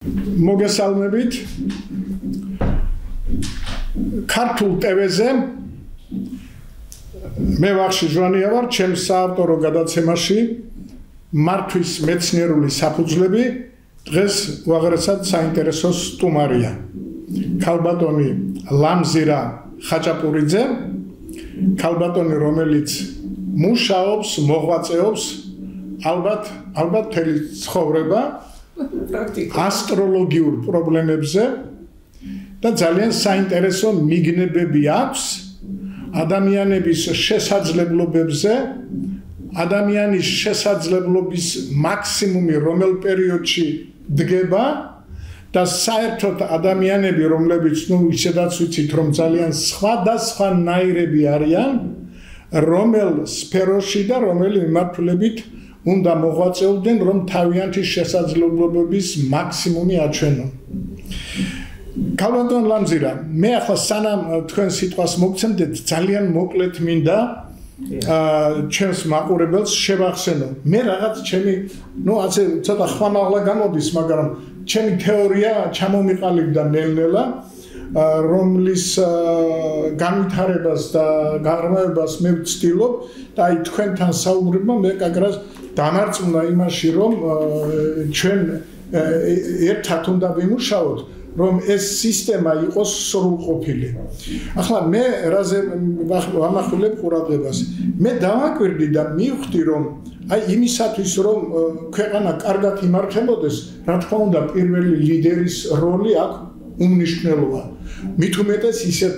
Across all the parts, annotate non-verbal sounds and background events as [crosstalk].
მოგესალმებით. ქართულ ტევეზე მე ვახში ჟვანია ვარ ჩემს საავტორო გადაცემაში მართვის მეცნიერული საფუძვლები დღეს უაღრესად საინტერესო სტუმარია. ქალბატონი ლამზირა ხაჭაპურიძე ქალბატონი რომელიც მუშაობს მოღვაწეობს ალბათ ალბათ თელი ცხოვრება პრაქტიკულად ასტროლოგიურ პრობლემებზე და ძალიან საინტერესო მიგნებები აქვს ადამიანების შესაძლებლობებზე ადამიანის შესაძლებლობის მაქსიმუმი რომელ პერიოდში დგება და საერთოდ ადამიანები რომლებიც ნუ ისედაც ვიცით რომ ძალიან სხვა და სხვა ნაირები არიან რომელ სფეროში და რომელი მიმართულებით უნდა მოღვაწეობდნენ რომ თავიანთი შესაძლებლობების მაქსიმუმი აჩვენონ. კალვანტონ ლამზირა, მე ახლა სანამ თქვენ სიტყვას მოგცემდეთ, ძალიან მოკლედ მინდა აა ჩემს მაყურებელს შევახსენო. მე რაღაც ჩემი, ну, ასე ცოტა ხმამაღლა გამოდის, მაგრამ ჩემი თეორია ჩამომიყალიბდა ნელ-ნელა. რომლის განვითარებას და გარღვევას მე ვცდილობ და აი თქვენთან საუბრება მე კაგრას დამარწმუნა იმაში, რომ ჩვენ ერთად უნდა ვიმუშაოთ, რომ ეს სისტემა იყოს სრულყოფილი. ახლა მე რაზე ვამახვილებ ყურადღებას? მე დავაკვირდი და მივხვდი, რომ აი იმისათვის, რომ ქვეყანა კარგად იმართებოდეს, რა თქმა უნდა, პირველი ლიდერის როლი აქვს უმნიშვნელოა. მით უმეტეს ისეთ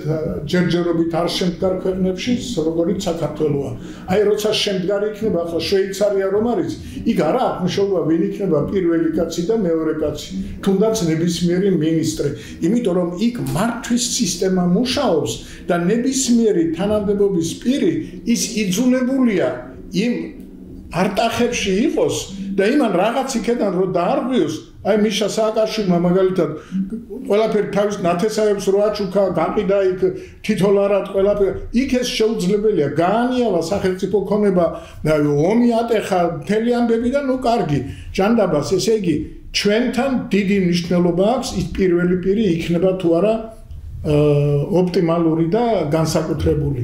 ჯერჯერობით არ შემდგარ ქვეყნებში, როგორიც საქართველოა. აი როცა შემდგარი იქნება ახლა შვეიცარია რომ არის, იქ არა აღნიშნულობა ვინ იქნება პირველი კაცი და მეორე კაცი, თუნდაც ნებისმიერი მინისტრი, იმიტომ რომ იქ მართვის სისტემა მუშაობს და ნებისმიერი თანამდებობის პირი ის იძულებულია იმ არტახებში იყოს და იმან რაღაც იქიდან რო დაარღვიოს აი მიშა სააკაშვილმა მაგალითად ყველაფერი თავის ნათესავებს რო აჩუქა, გაყიდა იქ თითოლარად ყველაფერი. იქ ეს შეუძლებელია, გაანიავა სახელმწიფო ქონება, ომი ატეხა მთელი ამბები და ნუ კარგი. ჯანდაბას ესე იგი ჩვენთან დიდი მნიშვნელობა აქვს ის პირველი პირი იქნება თუ არა ოპტიმალური და განსაკუთრებული.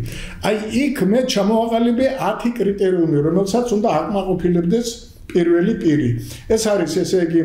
აი იქ მე ჩამოაყალიბე 10 კრიტერიუმი, რომელსაც უნდა აკმაყოფილებდეს პირველი პირი. ეს არის ესე იგი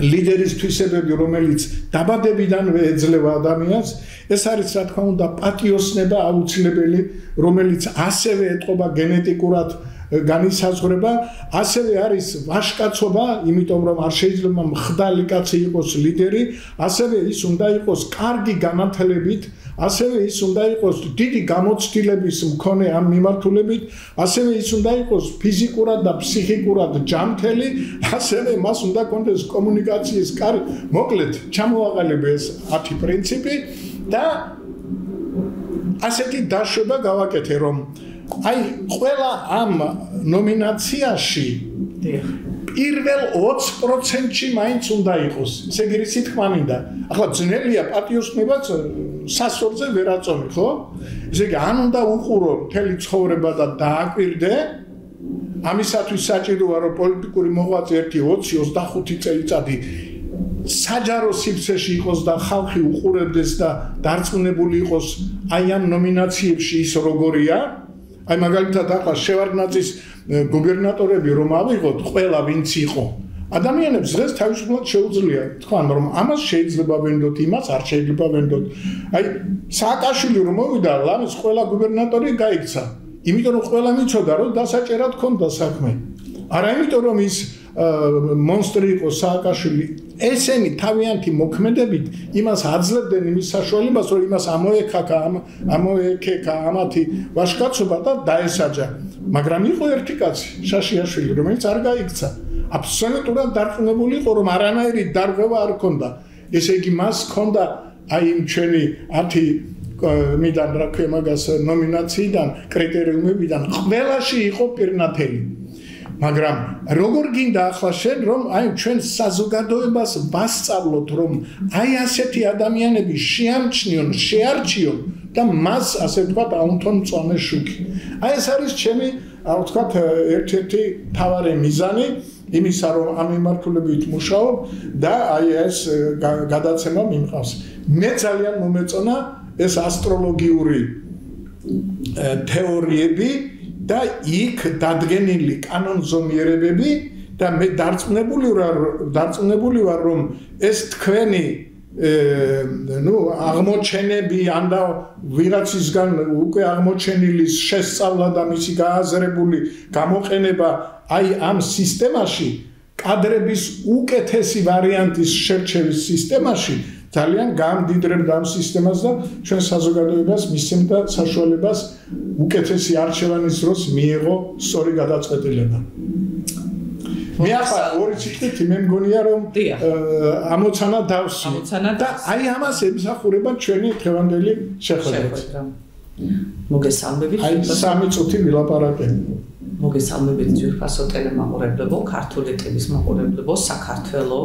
ლიდერის თვისებები, რომელიც დაბადებიდანვე ეძლევა ადამიანს, ეს არის რა თქმა უნდა პატიოსნება აუცილებელი, რომელიც ასევე ეთყობა გენეტიკურად განისაზღვრება, ასევე არის ვაშკაცობა, იმიტომ რომ არ შეიძლება მხდალი კაცი იყოს ლიდერი, ასევე ის უნდა იყოს კარგი განათლებით, ასევე ის უნდა იყოს დიდი გამოცდილების მქონე ამ მიმართულებით, ასევე ის უნდა იყოს ფიზიკურად და ფსიქიკურად ჯანმრთელი, ასევე მას უნდა კონდეს კომუნიკაციის კარგი, მოკლედ, ჩამოაყალიბეს 10 პრინციპი და ასეთი დაშვება გავაკეთე, რომ აი ყველა ამ ნომინაციაში პირველ 20%-ში მაინც უნდა იყოს. ესე იგი რითი თქმა მინდა. ახლა ძნელია პატიოსნებაც სასწორზე ვერ აწონი, ხო? ესე იგი ან უნდა უყურო მთელი ცხოვრება და დააკვირდე ამისათვის საჭიროა რომ პოლიტიკური მოღვაწე 1-25 წელიწადი საჯარო სივრცეში იყოს და ხალხი უყურებდეს და დარწმუნებული იყოს აი ამ ნომინაციებში ის როგორია აი მაგალითად ახლა შევარდნაძის გუბერნატორები რომ ავიღოთ ყველა ვინც იყო. ადამიანებს დღეს თავისუფლად შეუძლია თქვა რომ ამას შეიძლება ვენდოთ იმას არ შეიძლება ვენდოთ. აი სააკაშვილი რომ მოვიდა ლამის ყველა გუბერნატორი გაიქცა. იმიტომ რომ ყველა მიცოდა რომ დასაჭერად ქონდა საქმე. არა იმიტომ რომ ის მონსტრი იყო სააკაშვილი ესენი თავიანთი მოქმედებით იმას აძლევდნენ იმის საშუალებას რომ იმას ამოექაკა ამოექეკა ამათი ვაშკაცობა და დაესაჯა. მაგრამ იყო ერთი კაცი შაშიაშვილი რომელიც არ გაიქცა. აბსოლუტურად დარწმუნებული იყო რომ არანაირი დარღვევა არ ქონდა ესე იგი მას ქონდა აი იმ ჩვენი 10 მიდან რა ქვია მაგას ნომინაციიდან კრიტერიუმებიდან ყველაში იყო პირნათელი მაგრამ როგორ გინდა ახლა შენ რომ აი ჩვენ საზოგადოებას ვასწავლოთ რომ აი ასეთი ადამიანები შეამჩნიონ, შეარჩიონ და მას ასე ვთქვათ აუნთონ წონე შუქი. აი ეს არის ჩემი ასე ვთქვათ ერთ-ერთი თავარი მიზანი იმისა რომ ამ მიმართულებით მუშაობ და აი ეს გადაცემა მიმყავს. მე ძალიან მომეწონა ეს ასტროლოგიური თეორიები და იქ დადგენილი კანონზომიერებები და მე დარწმუნებული ვარ დარწმუნებული ვარ რომ ეს თქვენი ну აღმოჩენები ან და ვიღაცისგან უკვე აღმოჩენილი შესწავლა და მისი გააზრებული გამოყენება აი ამ სისტემაში კადრების უკეთესი ვარიანტის შერჩევის სისტემაში ძალიან გამდიდრებდა ამ სისტემას და ჩვენ საზოგადოებას მისცემდა საშუალებას უკეთესი არჩევანის დროს მიიღო სწორი გადაწყვეტილება. მე ახლა ორი ციკლით მე მგონია რომ ამოცანა დავსვი და აი ამას ემსახურება ჩვენი დღევანდელი შეხვედრა. მოგესალმებით. აი სამი წუთი ვილაპარაკებ. მოგესალმებით ძვირფასო ტელემაყურებლებო, ქართული ტელის მაყურებლებო, საქართველო.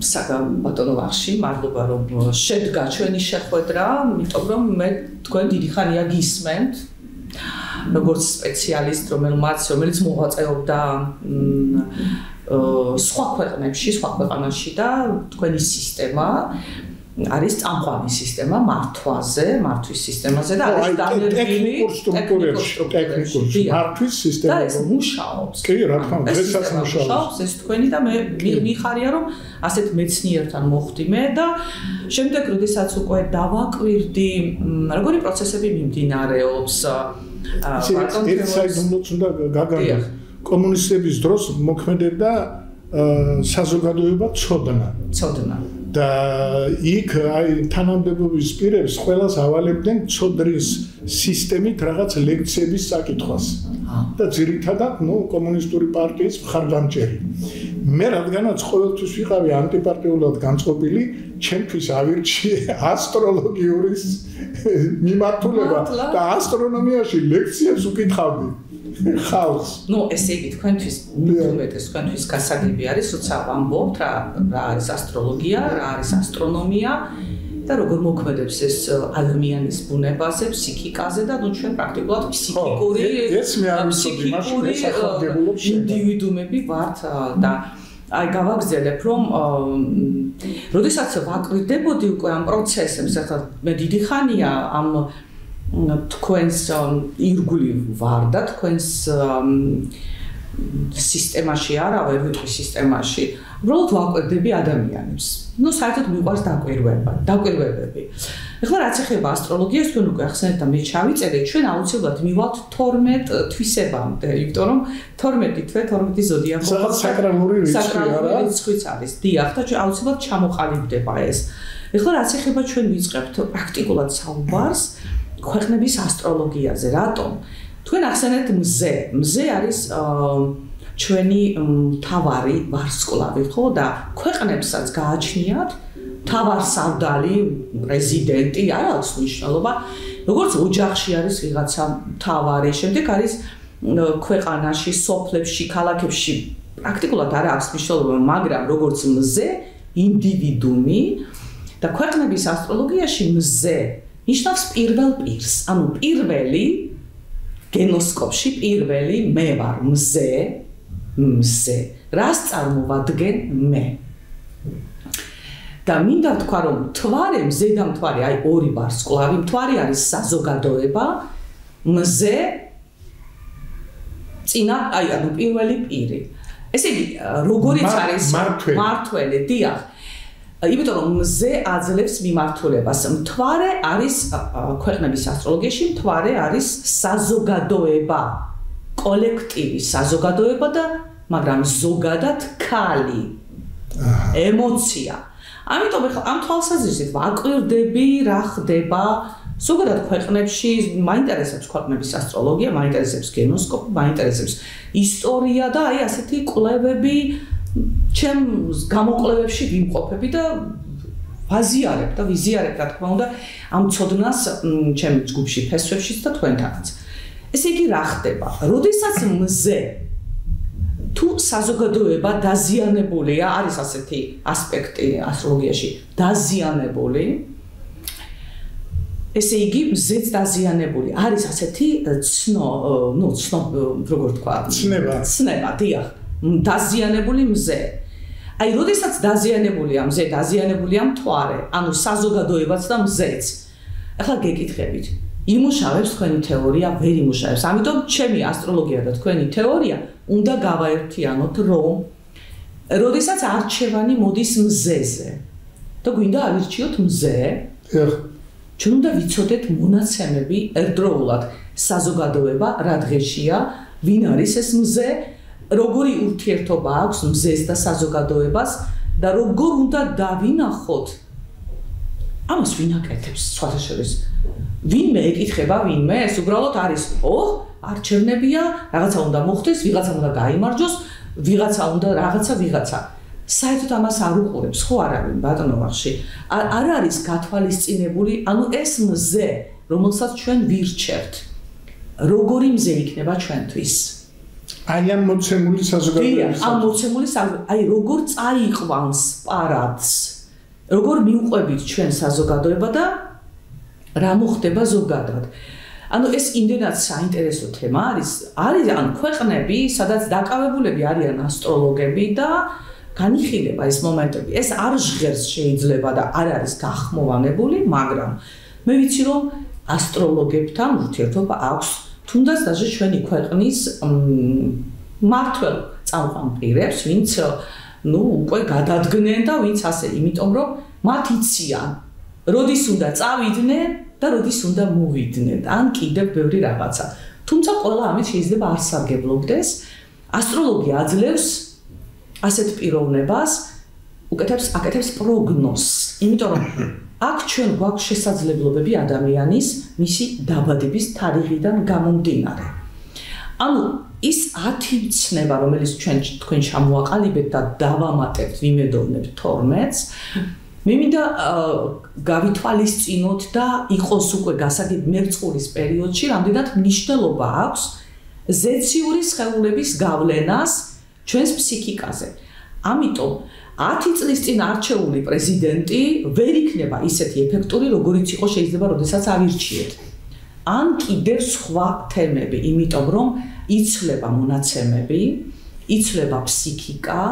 საგამ ბატონო ვახში, მადლობა რომ შედგა ჩვენი შეხვედრა, იმიტომ რომ მე თქვენ დიდი ხანია გისმენთ. როგორც სპეციალისტ, რომელმაც რომელიც მოღვაწეობდა სხვა ქვეყნებში, სხვა ქვეყანაში და თქვენი სისტემა არის წამყვანი სისტემა მართვაზე, მართვის სისტემაზე და არის დანერგილი ტექნიკურ სტრუქტურებში. მართვის სისტემა და ეს მუშაობს. კი, რა თქმა უნდა, ესაც მუშაობს. ეს თქვენი და მე მიხარია რომ ასეთ მეცნიერთან მოხდი მე და შემდეგ როდესაც უკვე დავაკვირდი, როგორი პროცესები მიმდინარეობს ბატონ თემოს უნდა გაგარდა კომუნისტების დროს მოქმედებდა საზოგადოება ცოდნა. ცოდნა. და იქ აი თანამდებობის პირებს ყველას ავალებდნენ ცოდრის სისტემით რაღაც ლექციების საკითხვას. და ძირითადად, ნუ კომუნისტური პარტიის მხარდამჭერი. მე რადგანაც ყოველთვის ვიყავი ანტიპარტიულად განწყობილი, ჩემთვის ავირჩიე ასტროლოგიურის მიმართულება და ასტრონომიაში ლექციებს უკითხავდი. ხალხს. ნუ ესე იგი თქვენთვის უმეტეს თქვენთვის გასაგები არის, როცა ვამბობთ რა რა არის ასტროლოგია, რა არის ასტრონომია და როგორ მოქმედებს ეს ადამიანის ბუნებაზე, ფსიქიკაზე და ნუ ჩვენ პრაქტიკულად ფსიქიკური ეს მე არ ვიცოდი, მაშინ ინდივიდუმები ვართ და აი გავაგზელებ რომ როდესაც ვაკვირდებოდი უკვე ამ პროცესებს, ახლა მე დიდი ხანია ამ თქვენს ირგვლივ ვარ და თქვენს სისტემაში არა, ვერ ვიტყვი სისტემაში. უბრალოდ ვაკვირდები ადამიანებს. ნუ საერთოდ მიყვარს დაკვირვება, დაკვირვებები. ეხლა რაც ეხება ასტროლოგიას, თქვენ უკვე ახსენეთ და მე ჩავიწერე, ჩვენ აუცილებლად მივალთ 12 თვისებამდე, იმიტომ რომ 12 თვე 12 ზოდიაქო საკრალური რიცხვიც არის. დიახ, და ჩვენ აუცილებლად ჩამოყალიბდება ეს. ეხლა რაც ეხება ჩვენ ვიწყებთ პრაქტიკულად საუბარს, ქვეყნების ასტროლოგიაზე. რატომ? თქვენ ახსენეთ მზე. მზე არის ჩვენი თავარი ვარსკვლავი, ხო და ქვეყნებსაც გააჩნიათ თავარსავდალი, პრეზიდენტი, არა აქვს მნიშვნელობა. როგორც ოჯახში არის ვიღაცა თავარი, შემდეგ არის ქვეყანაში, სოფლებში, ქალაქებში პრაქტიკულად არა აქვს მნიშვნელობა, მაგრამ როგორც მზე, ინდივიდუმი და ქვეყნების ასტროლოგიაში მზე ნიშნავს პირველ პირს. ანუ პირველი გენოსკოპში პირველი მე ვარ მზე, მზე. რას წარმოვადგენ მე? და მინდა თქვა რომ თვარე მზე და მთვარე, აი ორი ვარსკვლავი, მთვარი არის საზოგადოება, მზე წინა, აი ანუ პირველი პირი. ესე იგი, როგორიც არის მართველი, დიახ. იმიტომ რომ მზე აძლევს მიმართულებას. მთვარე არის ქვეყნების ასტროლოგიაში, მთვარე არის საზოგადოება, კოლექტივი, საზოგადოება და მაგრამ ზოგადად ქალი. ემოცია. ამიტომ ახლა ამ თვალსაზრისით ვაკვირდები რა ხდება ზოგადად ქვეყნებში, მაინტერესებს ქვეყნების ასტროლოგია, მაინტერესებს გენოსკოპი, მაინტერესებს ისტორია და აი ასეთი კვლევები ჩემ გამოკვლევებში ვიმყოფები და ვაზიარებ და ვიზიარებ რა თქმა უნდა ამ ცოდნას ჩემ ჯგუფში ფესვებშიც და თქვენთანაც. ესე იგი რა ხდება? როდესაც მზე თუ საზოგადოება დაზიანებულია, არის ასეთი ასპექტი ასტროლოგიაში, დაზიანებული ესე იგი მზეც დაზიანებული. არის ასეთი ცნო, ნუ ცნო როგორ თქვა? ცნება. ცნება, დიახ. დაზიანებული მზე. აი, როდესაც დაზიანებულია მზე, დაზიანებულია მთვარე, ანუ საზოგადოებაც და მზეც. ახლა გეკითხებით. იმუშავებს თქვენი თეორია, ვერ იმუშავებს. ამიტომ ჩემი ასტროლოგია და თქვენი თეორია უნდა გავაერთიანოთ, რომ როდესაც არჩევანი მოდის მზეზე და გვინდა ავირჩიოთ მზე, ეხ ჩვენ უნდა ვიცოდეთ მონაცემები ერთდროულად საზოგადოება რა დღეშია, ვინ არის ეს მზე, როგორი ურთიერთობა აქვს მზეს და საზოგადოებას და როგორ უნდა დავინახოთ? ამას ვინ აკეთებს სხვათაშორის? ვინმე ეკითხება ვინმე ეს უბრალოდ არის ო არჩევნებია რაღაცა უნდა მოხდეს ვიღაცა უნდა გამოიმარჯოს ვიღაცა უნდა რაღაცა ვიღაცა. საერთოდ ამას არ უყურებს ხო არავინ ბატონო ვახში. არ არის გათვალისწინებული ანუ ეს მზე რომელსაც ჩვენ ვირჩევთ როგორი მზე იქნება ჩვენთვის აი ამ მოცემული საზოგადოების ამ მოცემული აი როგორ წაიყვანს პარადს? როგორ მიუყვებით ჩვენ საზოგადოება და რა მოხდება ზოგადად? ანუ ეს იმდენად საინტერესო თემა არის არის ან ქვეყნები სადაც დაკავებულები არიან ასტროლოგები და განიხილება ეს მომენტები. ეს არ ჟღერს შეიძლება და არ არის გახმოვანებული, მაგრამ მე ვიცი რომ ასტროლოგებთან ურთიერთობა აქვს თუნდაც დაჟე ჩვენი ქვეყნის მართველ წამყვან პირებს, ვინც ну უკვე გადადგნენ და ვინც ასე, იმიტომ რომ მათ იციან, როდის უნდა წავიდნენ და როდის უნდა მოვიდნენ, ან კიდევ ბევრი რაღაცა. თუმცა ყველა ამით შეიძლება არ სარგებლობდეს. ასტროლოგია აძლევს ასეთ პიროვნებას, უკეთებს აკეთებს პროგნოზს. იმიტომ რომ აქ ჩვენ გვაქვს შესაძლებლობები ადამიანის მისი დაბადების თარიღიდან გამომდინარე. ანუ ის 10 ცნება, რომელიც ჩვენ თქვენ ჩამოაყალიბეთ და დავამატებთ, ვიმედოვნებთ 12-ს, მე მინდა გავითვალისწინოთ და იყოს უკვე გასაგებ მერწყულის პერიოდში, რამდენად მნიშვნელობა აქვს ზეციური სხეულების გავლენას ჩვენს ფსიქიკაზე. ამიტომ 10 წლის წინ არჩეული პრეზიდენტი ვერ იქნება ისეთი ეფექტური, როგორიც იყო შეიძლება, როდესაც ავირჩიეთ. ან კიდევ სხვა თემები, იმიტომ რომ იცლება მონაცემები, იცლება ფსიქიკა,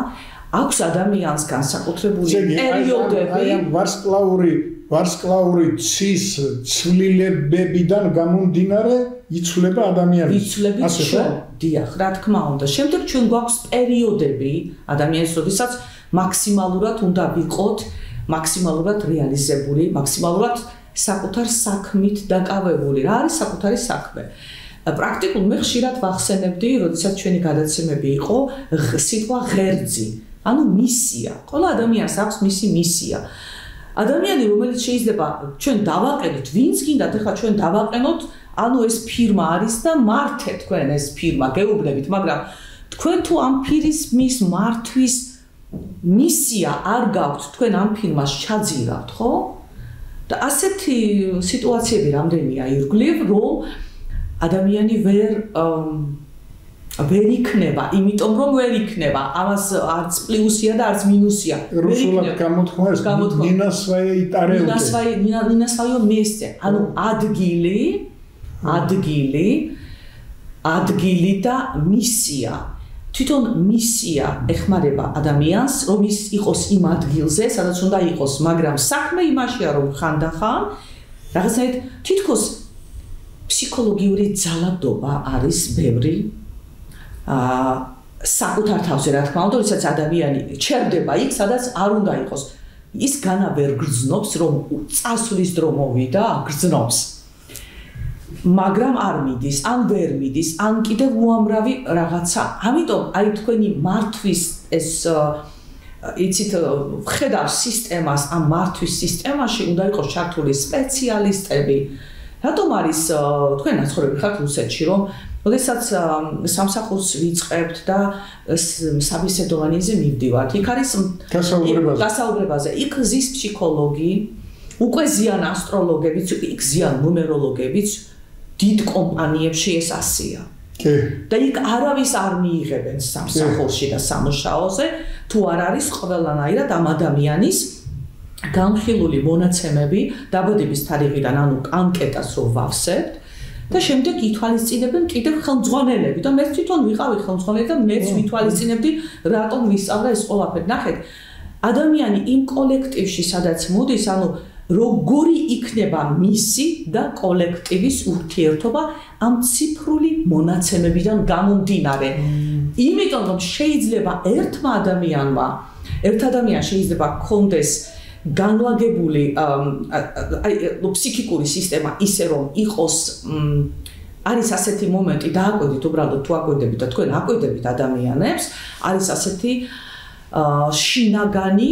აქვს ადამიანს განსაკუთრებული პერიოდები. აი ამ ვარსკლაური ვარსკლაური ცის ცვლილებებიდან გამომდინარე იცვლება ადამიანი. იცვლები ჩვენ. დიახ, რა თქმა უნდა. შემდეგ ჩვენ გვაქვს პერიოდები ადამიანის, როდესაც მაქსიმალურად უნდა ვიყოთ მაქსიმალურად რეალიზებული, მაქსიმალურად საკუთარ საქმით დაკავებული. რა არის საკუთარი საქმე? პრაქტიკულ მე ხშირად ვახსენებდი, როდესაც ჩვენი გადაცემები იყო სიტყვა ღერძი, ანუ მისია. ყველა ადამიანს აქვს მისი მისია. ადამიანი რომელიც შეიძლება ჩვენ დავაყენოთ, ვინც გინდათ ახლა ჩვენ დავაყენოთ, ანუ ეს ფირმა არის და მართე თქვენ ეს ფირმა გეუბნებით, მაგრამ თქვენ თუ ამ ფირის მის მართვის მისია არ გაქვთ, თქვენ ამ ფირმას ჩაძირავთ, ხო? და ასეთი სიტუაციები რამდენია ირგვლივ, რომ ადამიანი ვერ ვერ იქნება, იმიტომ რომ ვერ იქნება. ამას არც პლუსია და არც მინუსია. რუსულად გამოთქვა ეს ნინა სვაი იტარეუტე. ნინა სვაი ნინა სვაიო მესტე. ანუ ადგილი, ადგილი, ადგილი და მისია. თვითონ მისია ეხმარება ადამიანს, რომ ის იყოს იმ ადგილზე, სადაც უნდა იყოს, მაგრამ საქმე იმაშია, რომ ხანდახან რაღაცაით თითქოს ფსიქოლოგიური ძალადობა არის ბევრი აა საკუთარ თავზე რა თქმა უნდა, როდესაც ადამიანი ჩერდება იქ, სადაც არ უნდა იყოს. ის განა ვერ გრძნობს, რომ წასვლის დრო მოვიდა, გრძნობს. მაგრამ არ მიდის, ან ვერ მიდის, ან კიდევ უამრავი რაღაცა. ამიტომ აი თქვენი მართვის ეს იცით ხედავ სისტემას, ამ მართვის სისტემაში უნდა იყოს ჩართული სპეციალისტები. რატომ არის თქვენ ნაცხოვრები ხართ რუსეთში, რომ როდესაც სამსახურს ვიწყებთ და საბისედოვანიზე მივდივართ, იქ არის გასაუბრებაზე. გასაუბრებაზე. იქ ზის ფსიქოლოგი, უკვე ზიან ასტროლოგებიც, იქ ზიან ნუმეროლოგებიც, დიდ კომპანიებში ეს ასია. კი. და იქ არავის არ მიიღებენ სამსახურში და სამუშაოზე, თუ არ არის ყველანაირად ამ ადამიანის განხილული მონაცემები დაბადების თარიღიდან, ანუ ანკეტას რო ვავსებთ და შემდეგ ითვალისწინებენ კიდევ ხელმძღვანელები და მე თვითონ ვიყავი ხელმძღვანელი და მეც ვითვალისწინებდი რატომ ვისწავლა ეს ყველაფერი. ნახეთ, ადამიანი იმ კოლექტივში, სადაც მოდის, ანუ როგორი იქნება მისი და კოლექტივის ურთიერთობა ამ ციფრული მონაცემებიდან გამომდინარე. იმიტომ რომ შეიძლება ერთმა ადამიანმა, ერთ ადამიანს შეიძლება კონდეს განლაგებული აი ფსიქიკური სისტემა ისე რომ იყოს არის ასეთი მომენტი დააკვირდით უბრალოდ თუ აკვირდებით და თქვენ აკვირდებით ადამიანებს არის ასეთი შინაგანი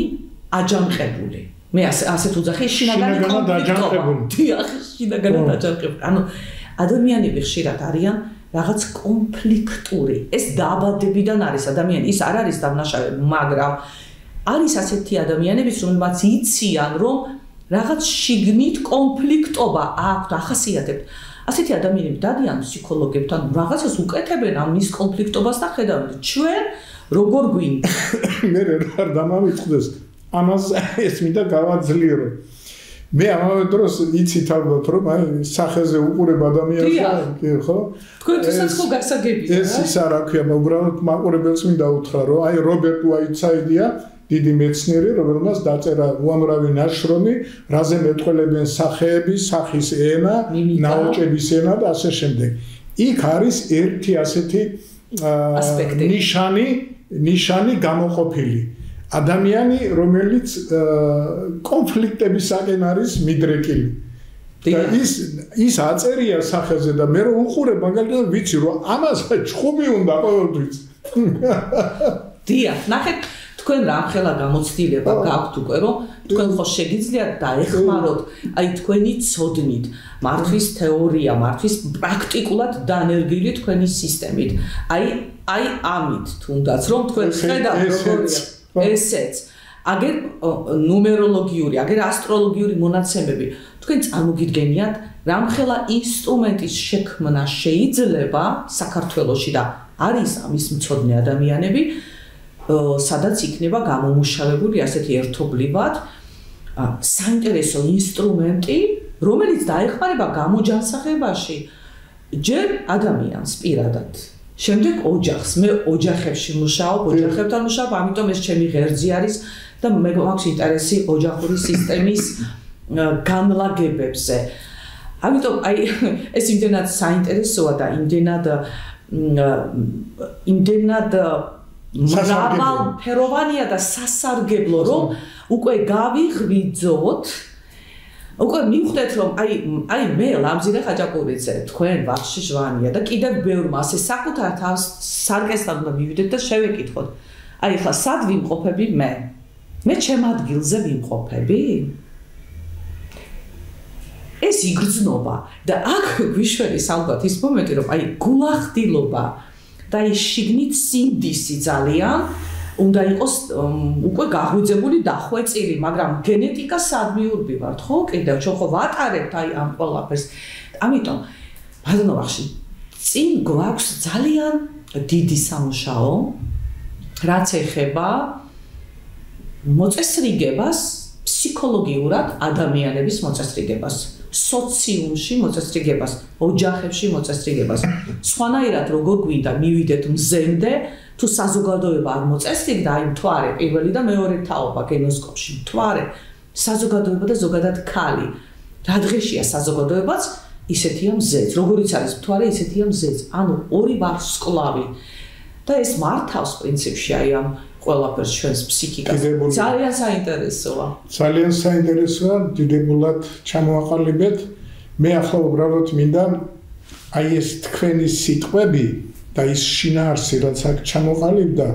აჯანყებული მე ასე ასეთ უძახი შინაგანი აჯანყებული დიახ შინაგანი აჯანყებული ანუ ადამიანები ხშირად არიან რაღაც კონფლიქტური. ეს დაბადებიდან არის ადამიანი ის არ არის დამნაშავე მაგრამ არის ასეთი ადამიანებიც რომელმაც იციან რომ რაღაც შიგნით კონფლიქტობა აქვს ახასიათებთ. ასეთი ადამიანები დადიან ფსიქოლოგებთან რაღაცას უკეთებენ ამ მის კონფლიქტობას და ხედავთ ჩვენ როგორ გვინდა [coughs] მე რა დამავიწყდეს ამას ეს მინდა გავაძლიერო. მე ამავე დროს იცით ალბათ რომ აი სახეზე უყურებ ადამიანს კი ხო? თქვენთვისაც ხო გასაგებია ეს ის არა ქვია უბრალოდ მაყურებელს მინდა უთხრა რომ აი რობერტ უაიტსაიდია დიდი მეცნიერი, რომელმაც დაწერა უამრავი ნაშრომი, რაზე მეტყველებენ სახეები, სახის ენა, ნაოჭების ენა და ასე შემდეგ. იქ არის ერთი ასეთი ნიშანი, ნიშანი გამოყოფილი. ადამიანი, რომელიც კონფლიქტებისაკენ არის მიდრეკილი. და ის ის აწერია სახეზე და მე რომ უყურებ მაგალითად ვიცი რომ ამას ჩხუბი უნდა ყოველთვის. დიახ, ნახეთ თქვენ რამხელა გამოცდილება გაქვთ უკვე რომ თქვენ ხო შეგიძლიათ დაეხმაროთ აი თქვენი ცოდნით მართვის თეორია მართვის პრაქტიკულად დანერგილი თქვენი სისტემით აი აი ამით თუნდაც რომ თქვენ ხედავთ როგორია ესეც. აგერ ნუმეროლოგიური აგერ ასტროლოგიური მონაცემები. თქვენ წარმოგიდგენიათ რამხელა ინსტრუმენტის შექმნა შეიძლება საქართველოსში და არის ამის მწოდნე ადამიანები სადაც იქნება გამომუშავებული ასეთი ერთობლივად საინტერესო ინსტრუმენტი, რომელიც დაეხმარება გამოჯანსაღებაში ჯერ ადამიანს პირადად. შემდეგ ოჯახს, მე ოჯახებში მუშაობ, ოჯახებთან მუშაობ, ამიტომ ეს ჩემი ღერძი არის და მე მაქვს ინტერესი ოჯახური სისტემის განლაგებებზე. ამიტომ აი [laughs] ეს იმდენად საინტერესოა და იმდენად იმდენად მრავალ ფეროვანია და სასარგებლო რომ უკვე გავიღვიძოთ უკვე მივხვდეთ რომ აი აი მე ლამზირე ხაჭაპურიძე თქვენ ვახში ჟვანია და კიდევ ბევრ მასე საკუთარ თავს სარკესთან უნდა მივიდეთ და შევეკითხოთ აი ხა სად ვიმყოფები მე? მე ჩემ ადგილზე ვიმყოფები? ეს იგრძნობა და აქ გვიშველის ალბათ ის მომენტი რომ აი გულახდილობა და ის შიგნით სინდისი ძალიან უნდა იყოს უკვე გაღვიძებული დახვეწილი, მაგრამ გენეტიკა სადმიურბი ვართ, ხო? კიდევ ჩვენ ხო ვატარებთ აი ამ ყველაფერს. ამიტომ ბაზონო ვახში წინ გვაქვს ძალიან დიდი სამუშაო, რაც ეხება მოწესრიგებას ფსიქოლოგიურად ადამიანების მოწესრიგებას. სოციუმში მოწესრიგებას, ოჯახებში მოწესრიგებას. სხვანაირად როგორ გვინდა მივიდეთ მზემდე, თუ საზოგადოება არ მოწესრიგდა, აი მთვარე პირველი და მეორე თაობა გენოსკოპში მთვარე საზოგადოება და ზოგადად ქალი. რა დღეშია საზოგადოებაც ისეთია მზეც, როგორიც არის მთვარე ისეთია მზეც. ანუ ორი ვარსკვლავი. და ეს მართავს პრინციპში აი ამ ყველაფერს ჩვენს ფსიქიკას. ძალიან საინტერესოა. ძალიან საინტერესოა, დიდებულად ჩამოაყალიბეთ. მე ახლა უბრალოდ მინდა აი ეს თქვენი სიტყვები და ის შინაარსი, რაც აქ ჩამოყალიბდა,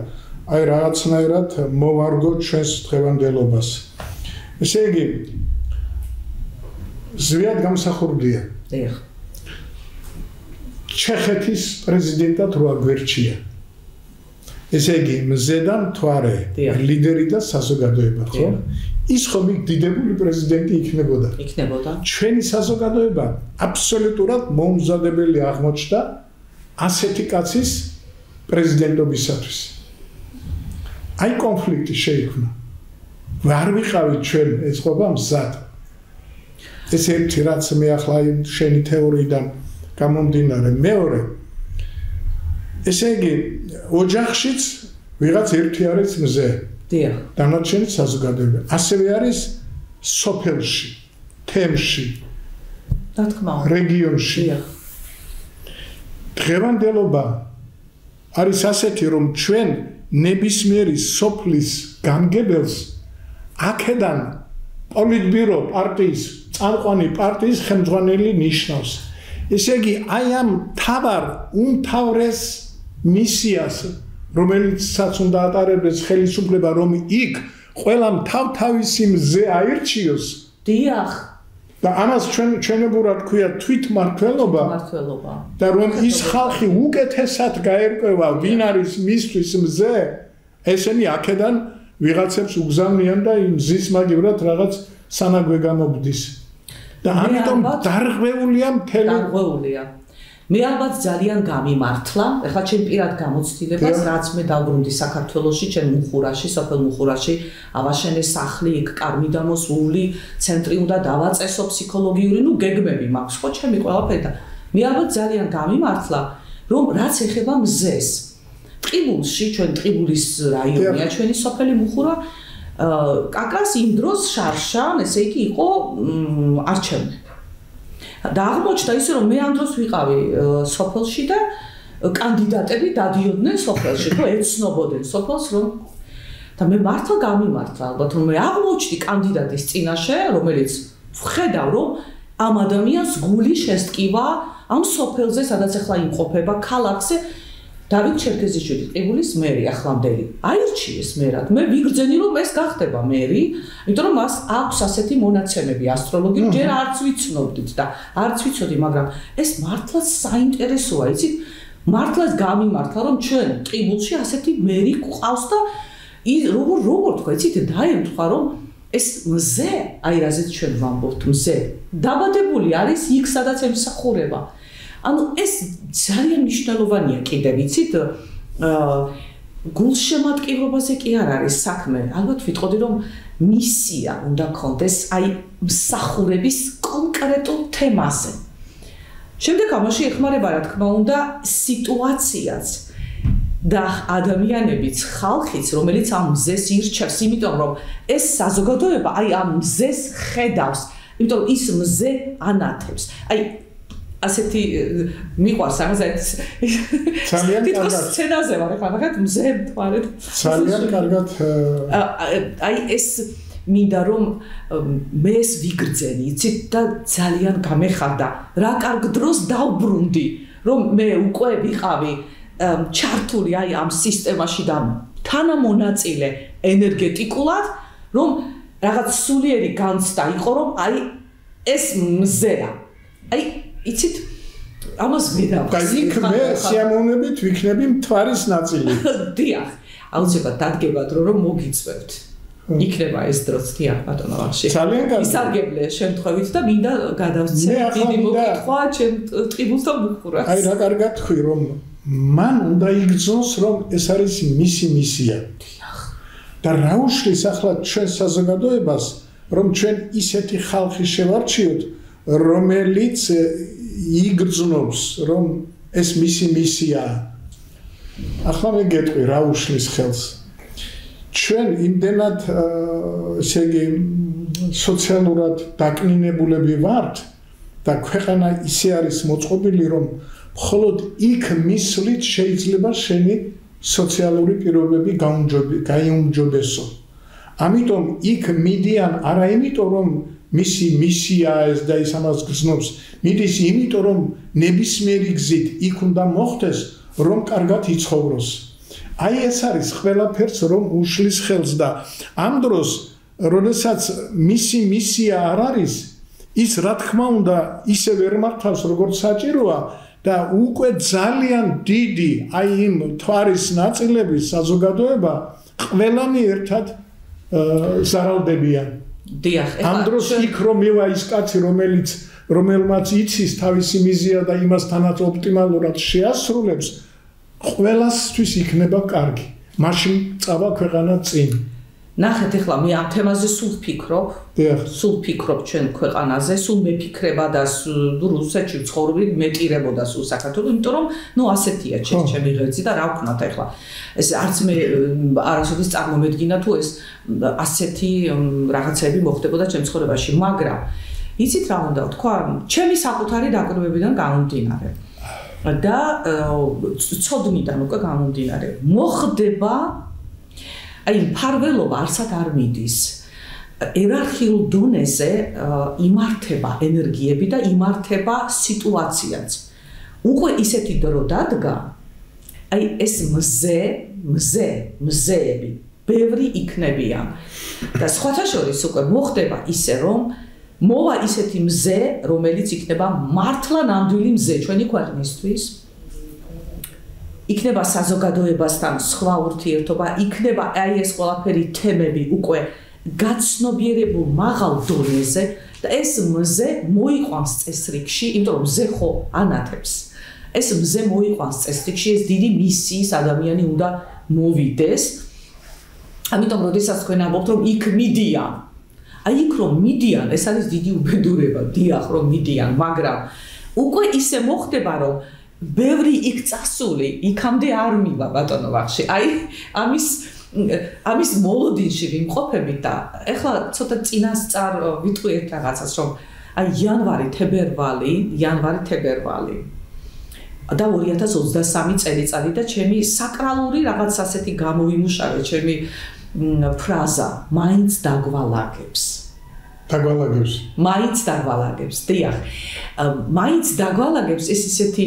აი რაღაცნაირად მოვარგოთ ჩვენს დღევანდელობას. ესე იგი ზვიად გამსახურდია. ეხ. ჩეხეთის პრეზიდენტად რო აგვერჩია. ესე იგი მზედა მთვარე ლიდერი და საზოგადოება ხო ის ხომ დიდებული პრეზიდენტი იქნებოდა იქნებოდა ჩვენი საზოგადოება აბსოლუტურად მომზადებელი აღმოჩნდა ასეთი კაცის პრეზიდენტობისათვის. აი კონფლიქტი შეიქმნა. ვარ ვიყავით ჩვენ ეცობა მზად. ეს ერთი რაც მე ახლა იმ შენი თეორიიდან გამომდინარე. მეორე ესე იგი ოჯახშიც ვიღაც ერთი არის მზე. დიახ დანარჩენი საზოგადოება ასევე არის სოფელში თემში რა თქმა უნდა. რეგიონში. დიახ დღევანდელობა არის ასეთი რომ ჩვენ ნებისმიერი სოფლის გამგებელს აქედან პოლიტბირო პარტიის წამყვანი პარტიის ხელმძღვანელი ნიშნავს. ესე იგი აი ამ თავარ უმთავრეს მისიას რომელიცაც უნდა ატარებდეს ხელისუფლება რომ იქ ყველამ თავ-თავისი მზე აირჩიოს დიახ და ამას ჩვენ ჩვენებურად ქვია თვითმართველობა მართველობა. და რომ ის ხალხი უკეთესად გაერკვევა ვინ არის მისთვის მზე ესენი აქედან ვიღაცებს უგზავნიან და იმ მზის მაგივრად რაღაც სანაგვე გამოგდის და ამიტომ დარღვეულია მთელი დარღვეულია მე ალბათ ძალიან გამიმართლა. ეხლა ჩემ პირად გამოცდილებას რაც მე დავბრუნდი საქართველოსში ჩემ მუხურაში სოფელ მუხურაში ავაშენე სახლი იქ კარმი დამოსული ცენტრი უნდა დავაწესო ფსიქოლოგიური ნუ გეგმები მაქვს ხო ჩემი ყველაფერი და მე ალბათ ძალიან გამიმართლა რომ რაც ეხება მზეს. ტყიბულში ჩვენ ტყიბულის რაიონია ჩვენი სოფელი მუხურა კაკას იმ დროს შარშან, ესე იგი იყო არჩევნები. და აღმოჩნდა ისე რომ მე ამ დროს ვიყავი სოფელში და კანდიდატები დადიოდნენ სოფელში, ხო ეცნობოდნენ სოფელს რომ და მე მართლა გამიმართლა ალბათ რომ მე აღმოჩნდი კანდიდატის წინაშე, რომელიც ვხედავ რომ ამ ადამიანს გული შესტკივა ამ სოფელზე, სადაც ახლა იმყოფება ქალაქზე დავით ჩერქეზიშვილი ყიბულის მერი ახლამდელი აირჩიეს მერად. მე ვიგრძენი რომ ეს გახდება მერი იმიტომ რომ მას აქვს ასეთი მონაცემები ასტროლოგიური ჯერ არც ვიცნობდით და არც ვიცოდი მაგრამ ეს მართლა საინტერესოა იცით? მართლაც გამიმართლა რომ ჩვენ ყიბულში ასეთი მერი ყავს და როგორ როგორ თქვა იცით? დაემთხვა რომ ეს მზე აი რაზეც ჩვენ ვამბობთ მზე დაბადებული არის იქ სადაც ემსახურება ანუ ეს ძალიან მნიშვნელოვანია კიდე ვიცით? აა გულშემატკივრობაზე კი არ არის საქმე. ალბათ ვიტყოდი რომ მისია უნდა კონდეს აი მსახურების კონკრეტულ თემაზე. შემდეგ ამაში ეხმარება რა თქმა უნდა სიტუაციაც და ადამიანებიც ხალხიც რომელიც ამ მზეს ირჩევს. იმიტომ რომ ეს საზოგადოება აი ამ მზეს ხედავს. იმიტომ ის მზე ანათებს. აი ასეთი მიყვარს ამაზე ძალიან კარგად. სცენაზე ვარ ახლა მაგათ მზე მთვარედ ძალიან კარგად [laughs] აი ეს მინდა რომ მე ეს ვიგრძენი იცით და ძალიან გამეხარდა. რა კარგ დროს დავბრუნდი რომ მე უკვე ვიყავი ჩართული აი ამ სისტემაში და თანამონაწილე ენერგეტიკულად რომ რაღაც სულიერი განცდა იყო რომ აი ეს მზერა აი იცით? ამას ვიდავ და იქ მე სიამოვნებით ვიქნები მთვარის ნაწილი. [laughs] დიახ. აუცილებლად დადგება დრო რომ მოგიწევთ. იქნება ეს დროც დიახ ბატონო ვახში ძალიან კარგი. ისარგებლე შემთხვევით და მინდა გადავცე. დიდი მოკითხვა ჩემ ტყიბულს და მუხურას. აი რა კარგად თქვი რომ მან უნდა იგრძნოს რომ ეს არის მისი მისია. დიახ. და რა უშლის ახლა ჩვენ საზოგადოებას რომ ჩვენ ისეთი ხალხი შევარჩიოთ რომელიც იგრძნობს რომ ეს მისი მისია. ახლა მე გეტყვი რა უშლის ხელს. ჩვენ იმდენად ესე იგი სოციალურად დაკნინებულები ვართ და ქვეყანა ისე არის მოწყობილი რომ მხოლოდ იქ მისვლით შეიძლება შენი სოციალური პირობები გაუმჯობესო ამიტომ იქ მიდიან არა იმიტომ რომ მისი მისია ეს და ის ამას გზნობს მიდის იმიტომ რომ ნებისმიერი გზით იქ უნდა მოხდეს რომ კარგად იცხოვროს. აი ეს არის ყველაფერს რომ უშლის ხელს და ამ დროს როდესაც მისი მისია არ არის ის რა თქმა უნდა ისე ვერ მართავს როგორც საჭიროა და უკვე ძალიან დიდი აი იმ თვარის ნაწილების საზოგადოება ყველანი ერთად ზარალდებიან დიახ ეხლა ამ დროს იქ რომ მევა ის კაცი რომელიც რომელმაც იცის თავისი მიზია და იმასთანაც ოპტიმალურად შეასრულებს ყველასთვის იქნება კარგი. მაშინ წავა ქვეყანა წინ ნახეთ ახლა მე ამ თემაზე სულ ვფიქრობ. დიახ. სულ ვფიქრობ ჩვენ ქვეყანაზე, სულ მეფიქრება და რუსეთში ცხოვრობდი მეტირებოდა სულ საქართველოს, იმიტომ რომ ნუ ასეთია ჩემი ღერძი და რა ვქნათ ახლა. ეს არც მე არასოდეს წარმომედგინა თუ ეს ასეთი რაღაცები მოხდებოდა ჩემ ცხოვრებაში, მაგრამ იცით რა უნდა ვთქვა? ჩემი საკუთარი დაკვირვებიდან გამომდინარე. და ცოდნიდან უკვე გამომდინარე. მოხდება აი ფარველობა არსად არ მიდის. ერარქიულ დონეზე იმართება ენერგიები და იმართება სიტუაციაც. უკვე ისეთი დრო დადგა აი ეს მზე მზე მზეები ბევრი იქნებიან. და სხვათა შორის უკვე მოხდება ისე რომ მოვა ისეთი მზე რომელიც იქნება მართლა ნამდვილი მზე ჩვენი ქვეყნისთვის იქნება საზოგადოებასთან სხვა ურთიერთობა, იქნება აი ეს ყველაფერი თემები უკვე გაცნობიერებულ მაღალ დონეზე და ეს მზე მოიყვანს წესრიგში, იმიტომ რომ მზე ხო ანათებს. ეს მზე მოიყვანს წესრიგში, ეს დიდი მისიის ადამიანი უნდა მოვიდეს. ამიტომ როდესაც თქვენ ამბობთ რომ იქ მიდიან, აი იქ რომ მიდიან, ეს არის დიდი უბედურება, დიახ რომ მიდიან, მაგრამ უკვე ისე მოხდება რომ ბევრი იქ წასული, იქამდე არ მივა ბატონო ვახში. აი ამის ამის მოლოდინში ვიმყოფებით და ეხლა ცოტა წინასწარ ვიტყვი ერთ რაღაცას, რომ აი იანვარი, თებერვალი, იანვარი, თებერვალი და 2023 წელიწადი და ჩემი საკრალური რაღაც ასეთი გამოვიმუშავე, ჩემი ფრაზა, მაინც დაგვალაგებს. დაგვალაგებს. მაინც დაგვალაგებს. დიახ. მაინც დაგვალაგებს ეს ისეთი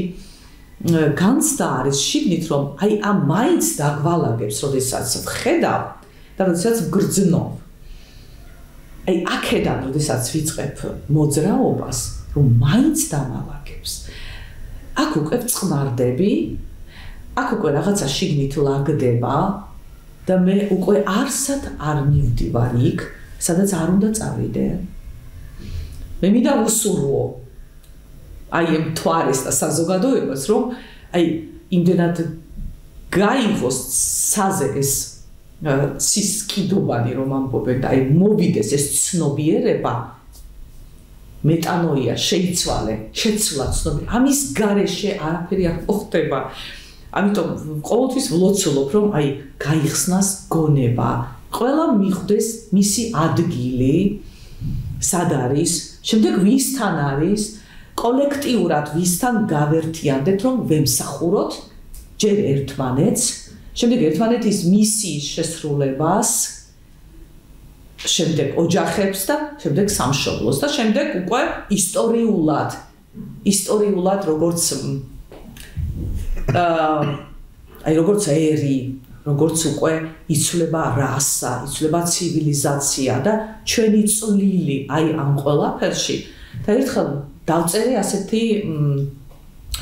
განცდა არის შიგნით რომ აი ამ მაინც დაგვალაგებს, როდესაც ვხედავ და როდესაც გრძნობ. აი აქედან როდესაც ვიწყებ მოძრაობას, რომ მაინც დავალაგებს. აქ უკვე წყნარდები, აქ უკვე რაღაცა შიგნით ლაგდება და მე უკვე არსად არ მივდივარ იქ, სადაც არ უნდა წავიდე. მე მინდა უსურვო აი ამ თვარეს და საზოგადოებას, რომ აი იმდენად გაიღოს საზე ეს სისკიდობანი რომ ამბობენ და აი მოვიდეს ეს ცნობიერება მეტანოია შეიცვალე შეცვლა ცნობი ამის გარეშე არაფერი არ ხდება ამიტომ ყოველთვის ვლოცულობ რომ აი გაიხსნას გონება. ყველა მიხვდეს მისი ადგილი სად არის შემდეგ ვის თან არის კოლექტიურად ვისთან გავერთიანდეთ რომ ვემსახუროთ. ჯერ ერთმანეთს. შემდეგ ერთმანეთის მისიის შესრულებას შემდეგ ოჯახებს და შემდეგ სამშობლოს და შემდეგ უკვე ისტორიულად ისტორიულად როგორც აა აი როგორც ერი როგორც უკვე იცვლება რასა, იცვლება ცივილიზაცია და ჩვენი წვლილი აი ამ ყველაფერში. და ერთხელ დავწერე ასეთი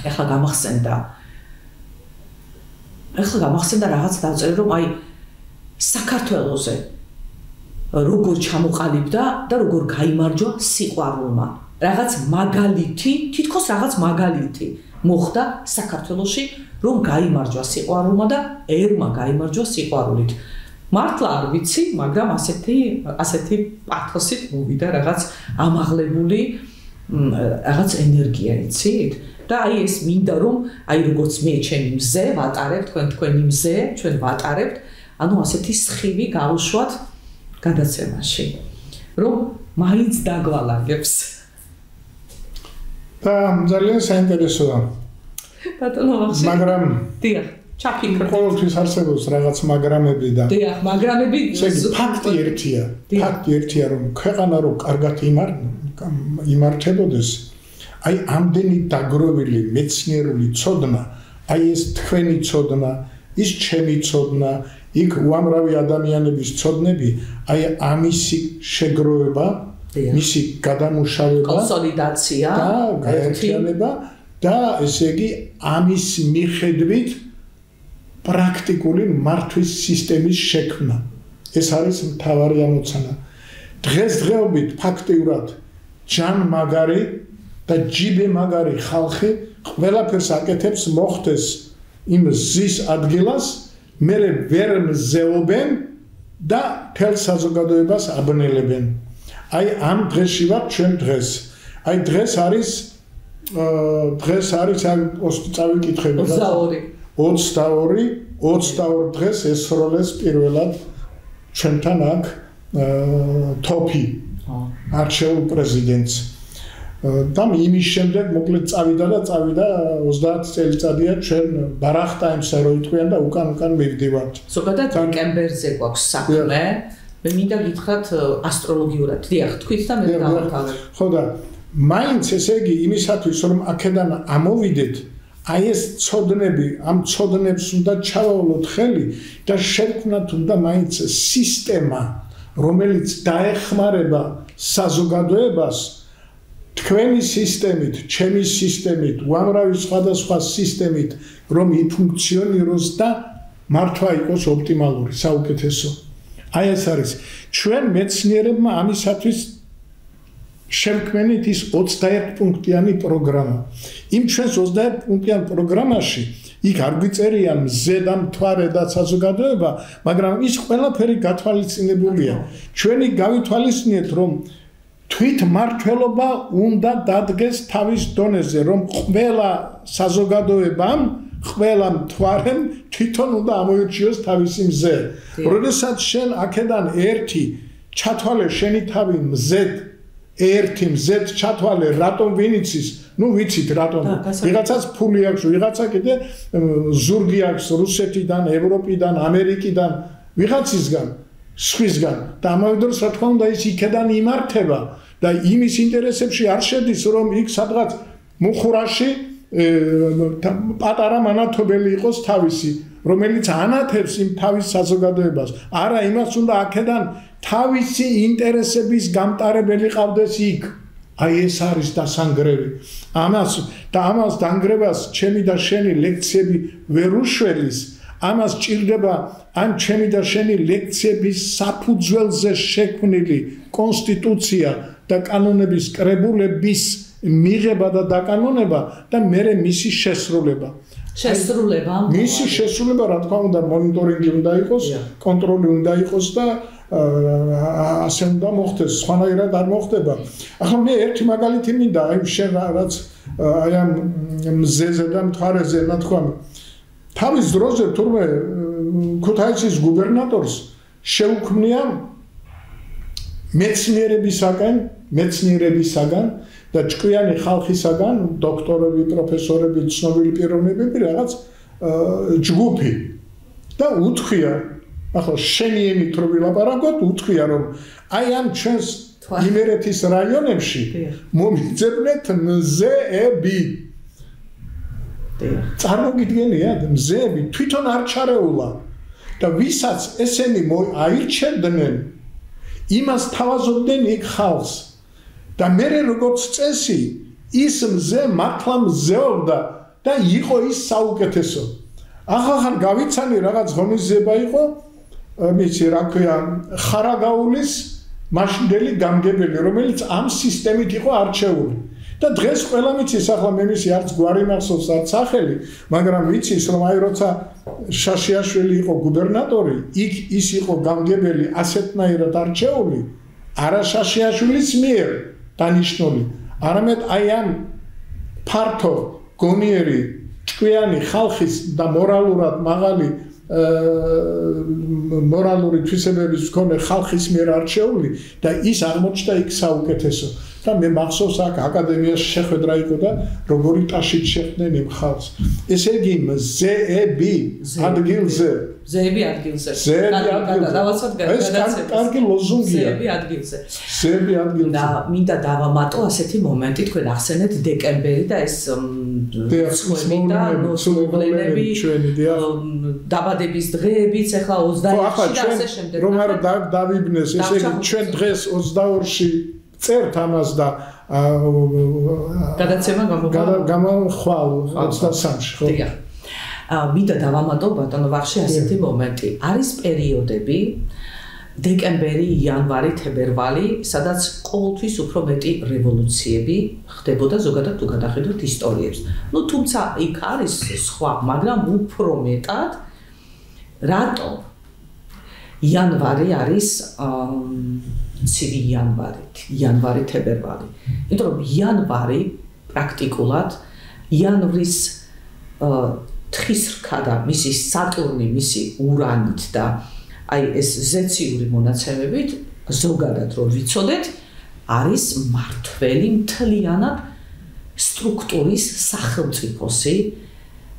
ეხლა გამახსენდა. ეხლა გამახსენდა რაღაც დავწერე რომ აი საქართველოსე როგორ ჩამოყალიბდა და როგორ გამოიმარჯვა სიყვარულმა. რაღაც მაგალითი თითქოს რაღაც მაგალითი მოხდა საქართველოსში რომ გამოიმარჯვა სიყვარულმა და ერმა გამოიმარჯვა სიყვარულით. მართლა არ ვიცი მაგრამ ასეთი ასეთი პათოსით მოვიდა რაღაც ამაღლებული რაღაც ენერგია იცით? და აი ეს მინდა რომ აი როგორც მე ჩემი მზე ვატარებ თქვენ თქვენი მზე ჩვენ ვატარებთ ანუ ასეთი სხივი გავუშვათ გადაცემაში რომ მაინც დაგვალაგებს. და ძალიან საინტერესოა. ბატონო ვახში მაგრამ დიახ ჩაფიქრე ყოველთვის არსებობს რაღაც მაგრამები და დიახ მაგრამები ფაქტი ერთია. ფაქტი ერთია რომ ქვეყანა რო კარგად იმართ იმართებოდეს აი ამდენი დაგროვილი მეცნიერული ცოდნა აი ეს თქვენი ცოდნა ის ჩემი ცოდნა იქ უამრავი ადამიანების ცოდნები აი ამისი შეგროვება მისი გადამუშავება კონსოლიდაცია და გაერთიანება და ესე იგი ამის მიხედვით პრაქტიკული მართვის სისტემის შექმნა. ეს არის მთავარი ამოცანა. დღესდღეობით ფაქტიურად ჯან მაგარი და ჯიბე მაგარი ხალხი ყველაფერს აკეთებს მოხდეს იმ ზის ადგილას მე ვერ მზეობენ და თელ საზოგადოებას აბნელებენ. აი ამ დღეში ვარ ჩვენ დღეს. აი დღეს არის დღეს არის აი წავიკითხები 22 22 22 დღეს ესროლეს პირველად ჩვენთან აქ თოფი არჩეულ პრეზიდენტს და იმის შემდეგ მოკლედ წავიდა და წავიდა 30 წელიწადია ჩვენ ბარახტაიმსა რო იტყვიან და უკან უკან მივდივართ. ზოგადად დეკემბერზე გვაქვს საქმე. მე მინდა გითხრათ ასტროლოგიურად. დიახ, თქვით და მე დავთავაზებ. ხო და მაინც ესე იგი იმისათვის რომ აქედან ამოვიდეთ აი ეს ცოდნები, ამ ცოდნებს უნდა ჩავავლოთ ხელი და შევქმნათ უნდა მაინც სისტემა, რომელიც დაეხმარება საზოგადოებას თქვენი სისტემით, ჩემი სისტემით, უამრავი სხვადასხვა სისტემით, რომ იფუნქციონიროს და მართლა იყოს ოპტიმალური, საუკეთესო. აი ეს არის ჩვენ მეცნიერებმა ამისათვის შევქმნით ის 21 პუნქტიანი პროგრამა. იმ ჩვენს 21 პუნქტიან პროგრამაში იქ არ გვიწერია მზე და მთვარე და საზოგადოება, მაგრამ ის ყველაფერი გათვალისწინებულია. ჩვენი გავითვალისწინეთ, რომ თვით მართლობა უნდა დადგეს თავის დონეზე, რომ ყველა საზოგადოებამ, ყველა მთვარემ თვითონ უნდა ამოირჩიოს თავისი მზე. როდესაც შენ აქედან ერთი ჩათვალე შენი თავი მზეთ, ერთი მზეთ ჩათვალე რატომ ვინიცის? Ну ვიცით რატომ ვიღაცას ფული აქვს ვიღაცა კიდე ზურგი აქვს რუსეთიდან ევროპიდან ამერიკიდან ვიღაცისგან სხვისგან და ამავდროულად რა თქმა უნდა ის იქედან იმართება და იმის ინტერესებში არ შედის რომ იქ სადღაც მუხურაში პატარა მანათობელი იყოს თავისი რომელიც ანათებს იმ თავის საზოგადოებას არა იმას უნდა აქედან თავისი ინტერესების გამტარებელი ყავდეს იქ აი ეს არის დასანგრევი ამას და ამას დანგრევას ჩემი და შენი ლექციები ვერ უშველის ამას ჭირდება ან ჩემი და შენი ლექციების საფუძველზე შექმნილი კონსტიტუცია და კანონების კრებულების მიღება და დაკანონება და მეორე მისი შესრულება. შესრულება. მისი შესრულება რა თქმა უნდა მონიტორინგი უნდა იყოს, კონტროლი უნდა იყოს და ასე უნდა მოხდეს, სხვანაირად არ მოხდება. ახლა მე ერთი მაგალითი მინდა, აი შენ რაც აი ამ მზეზე და მთვარეზე ნათქვამი თავის დროზე თურმე ქუთაისის გუბერნატორს შეუქმნია მეცნიერებისაგან, მეცნიერებისაგან და ჭკვიანი ხალხისაგან, დოქტორები, პროფესორები, ცნობილი პიროვნებები რაღაც ჯგუფი და უთქვია, ახლა შენი ემით რო ვილაპარაკოთ, უთქვია რომ აი ამ ჩვენს იმერეთის რაიონებში მომიწებნეთ მზეები. წარმოგიდგენია, მზეები თვითον არ ჩარეულა და ვისაც ესენი აირჩევდნენ იმას თავაზობდნენ იქ ხალხს. და მე როგორც წესი ის მზე მართლა მზეობდა და იყო ის საუკეთესო. ახალხან გავიცანი რაღაც ღონისძიება იყო მიცი რა ქვია ხარაგაულის მაშინდელი გამგებელი რომელიც ამ სისტემით იყო არჩეული. და დღეს ყველა მიცის ახლა მე მისი არც გვარი მახსოვს არც სახელი მაგრამ ვიცის რომ აი როცა შაშიაშვილი იყო გუბერნატორი იქ ის იყო გამგებელი ასეთნაირად არჩეული. არა შაშიაშვილის მიერ დანიშნული არამედ აი ამ ფართო გონიერი ჭკვიანი ხალხის და მორალურად მაღალი მორალური თვისებების მქონე ხალხის მიერ არჩეული და ის აღმოჩნდა იქ საუკეთესო და მე მახსოვს აქ აკადემიაში შეხვედრა იყო და როგორი ტაშით შეხვდნენ იმ ხალხს. ესე იგი მზეები ადგილზე. მზეები ადგილზე. მზეები ადგილზე. დავაცვათ გადაცემა. ეს კარგი ლოზუნგია. მზეები ადგილზე. მზეები ადგილზე. და მინდა დავამატო ასეთი მომენტი თქვენ ახსენეთ დეკემბერი და ეს და ნოსმოვლენები დაბადების დღეებიც ახლა 21-ში და ასე შემდეგ. რომ არ დავიბნეს ესე იგი ჩვენ დღეს 22-ში წერთ ამას და გადაცემა გამოგა გამოხვალ 23-ში ხო? დიახ. აა მინდა დავამატო ბატონო ვახში ასეთი მომენტი. არის პერიოდები დეკემბერი, იანვარი, თებერვალი, სადაც ყოველთვის უფრო მეტი რევოლუციები ხდებოდა ზოგადად თუ გადახედოთ ისტორიებს. ნუ თუმცა იქ არის სხვა, მაგრამ უფრო მეტად რატო იანვარი არის ცივი იანვარი, იანვარი თებერვალი. იმიტომ რომ იანვარი პრაქტიკულად იანვრის თხის რქა და მისი სატურნი, მისი ურანით და აი ეს ზეციური მონაცემებით ზოგადად რო ვიცოდეთ, არის მართველი მთლიანად სტრუქტურის სახელმწიფოსი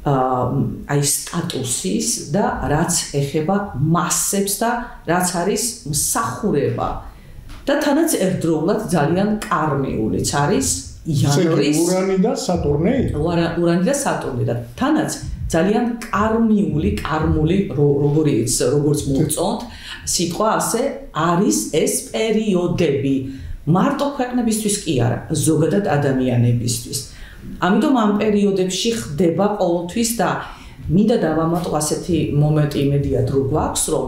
აი სტატუსის და რაც ეხება მასებს და რაც არის მსახურება და თანაც ერთდროულად ძალიან კარმიულიც არის იანვრის ურანი და სატურნი ურანი და სატურნი და თანაც ძალიან კარმიული კარმული როგორიც როგორც მოწონთ სიტყვა ასე არის ეს პერიოდები. მარტო ქვეყნებისთვის კი არა ზოგადად ადამიანებისთვის. ამიტომ ამ პერიოდებში ხდება ყოველთვის და მინდა დავამატო ასეთი მომენტი იმედია დრო გვაქვს რომ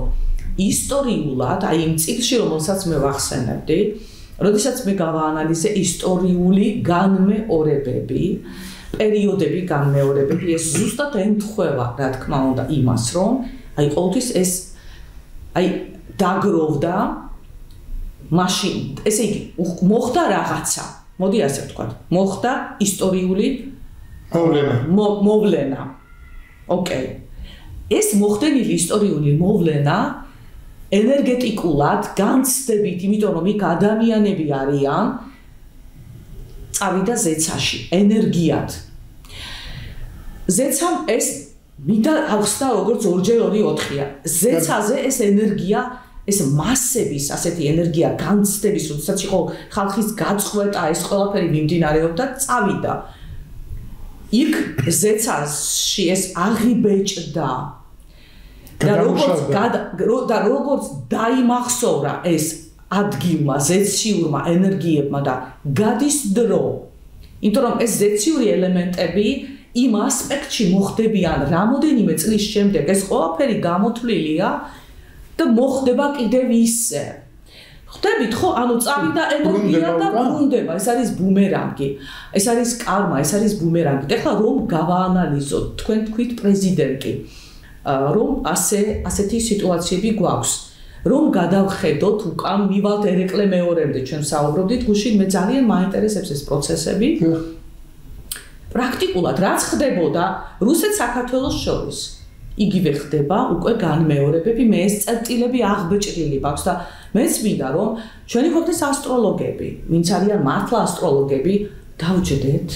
ისტორიულად აი იმ წიგნში რომელსაც მე ვახსენებდი როდესაც მე გავაანალიზე ისტორიული განმეორებები პერიოდები განმეორებები ეს ზუსტად ემთხვევა რა თქმა უნდა იმას რომ აი ყოველთვის ეს აი დაგროვდა მაშინ ესე იგი მოხდა რაღაცა მოდი ასე ვთქვა. მოხდა ისტორიული მოვლენა. მოვლენა. ოკეი. ეს მოხდენილი ისტორიული მოვლენა ენერგეტიკულად განცდებით, იმიტომ რომ იქ ადამიანები არიან წავიდა ზეცაში, ენერგიად. ზეცამ ეს მინდა ახსნა როგორც 2 2 4-ია. ზეცაზე ეს ენერგია ეს მასების ასეთი ენერგია განცდების, როდესაც იყო ხალხის გაწყვეტა, ეს ყველაფერი მიმდინარეობდა, წავიდა. იქ ზეცაში ეს აღიბეჭდა. და როგორც და როგორც დაიმახსოვრა ეს ადგილმა, ზეციურმა ენერგიებმა და გადის დრო. იმიტომ რომ ეს ზეციური ელემენტები იმ ასპექტში მოხდებიან რამოდენიმე წლის შემდეგ, ეს ყველაფერი გამოთვლილია და მოხდება კიდევ ისე. ხვდებით ხო? ანუ წავიდა ენერგია და ბრუნდება. ეს არის ბუმერანგი. ეს არის კარმა, ეს არის ბუმერანგი. ეხლა რომ გავაანალიზოთ თქვენ თქვით პრეზიდენტი, რომ ასე ასეთი სიტუაციები გვაქვს. რომ გადავხედოთ უკან მივალთ ერეკლე მეორემდე ჩვენ საუბრობდით გუშინ მე ძალიან მაინტერესებს ეს პროცესები. პრაქტიკულად რაც ხდებოდა რუსეთ საქართველოს შორის იგივე ხდება უკვე განმეორებები მე ეს წერტილები აღბეჭდილი მაქვს და მეც მინდა რომ ჩვენი ხოთეს ასტროლოგები ვინც არიან მართლა ასტროლოგები დავჯდეთ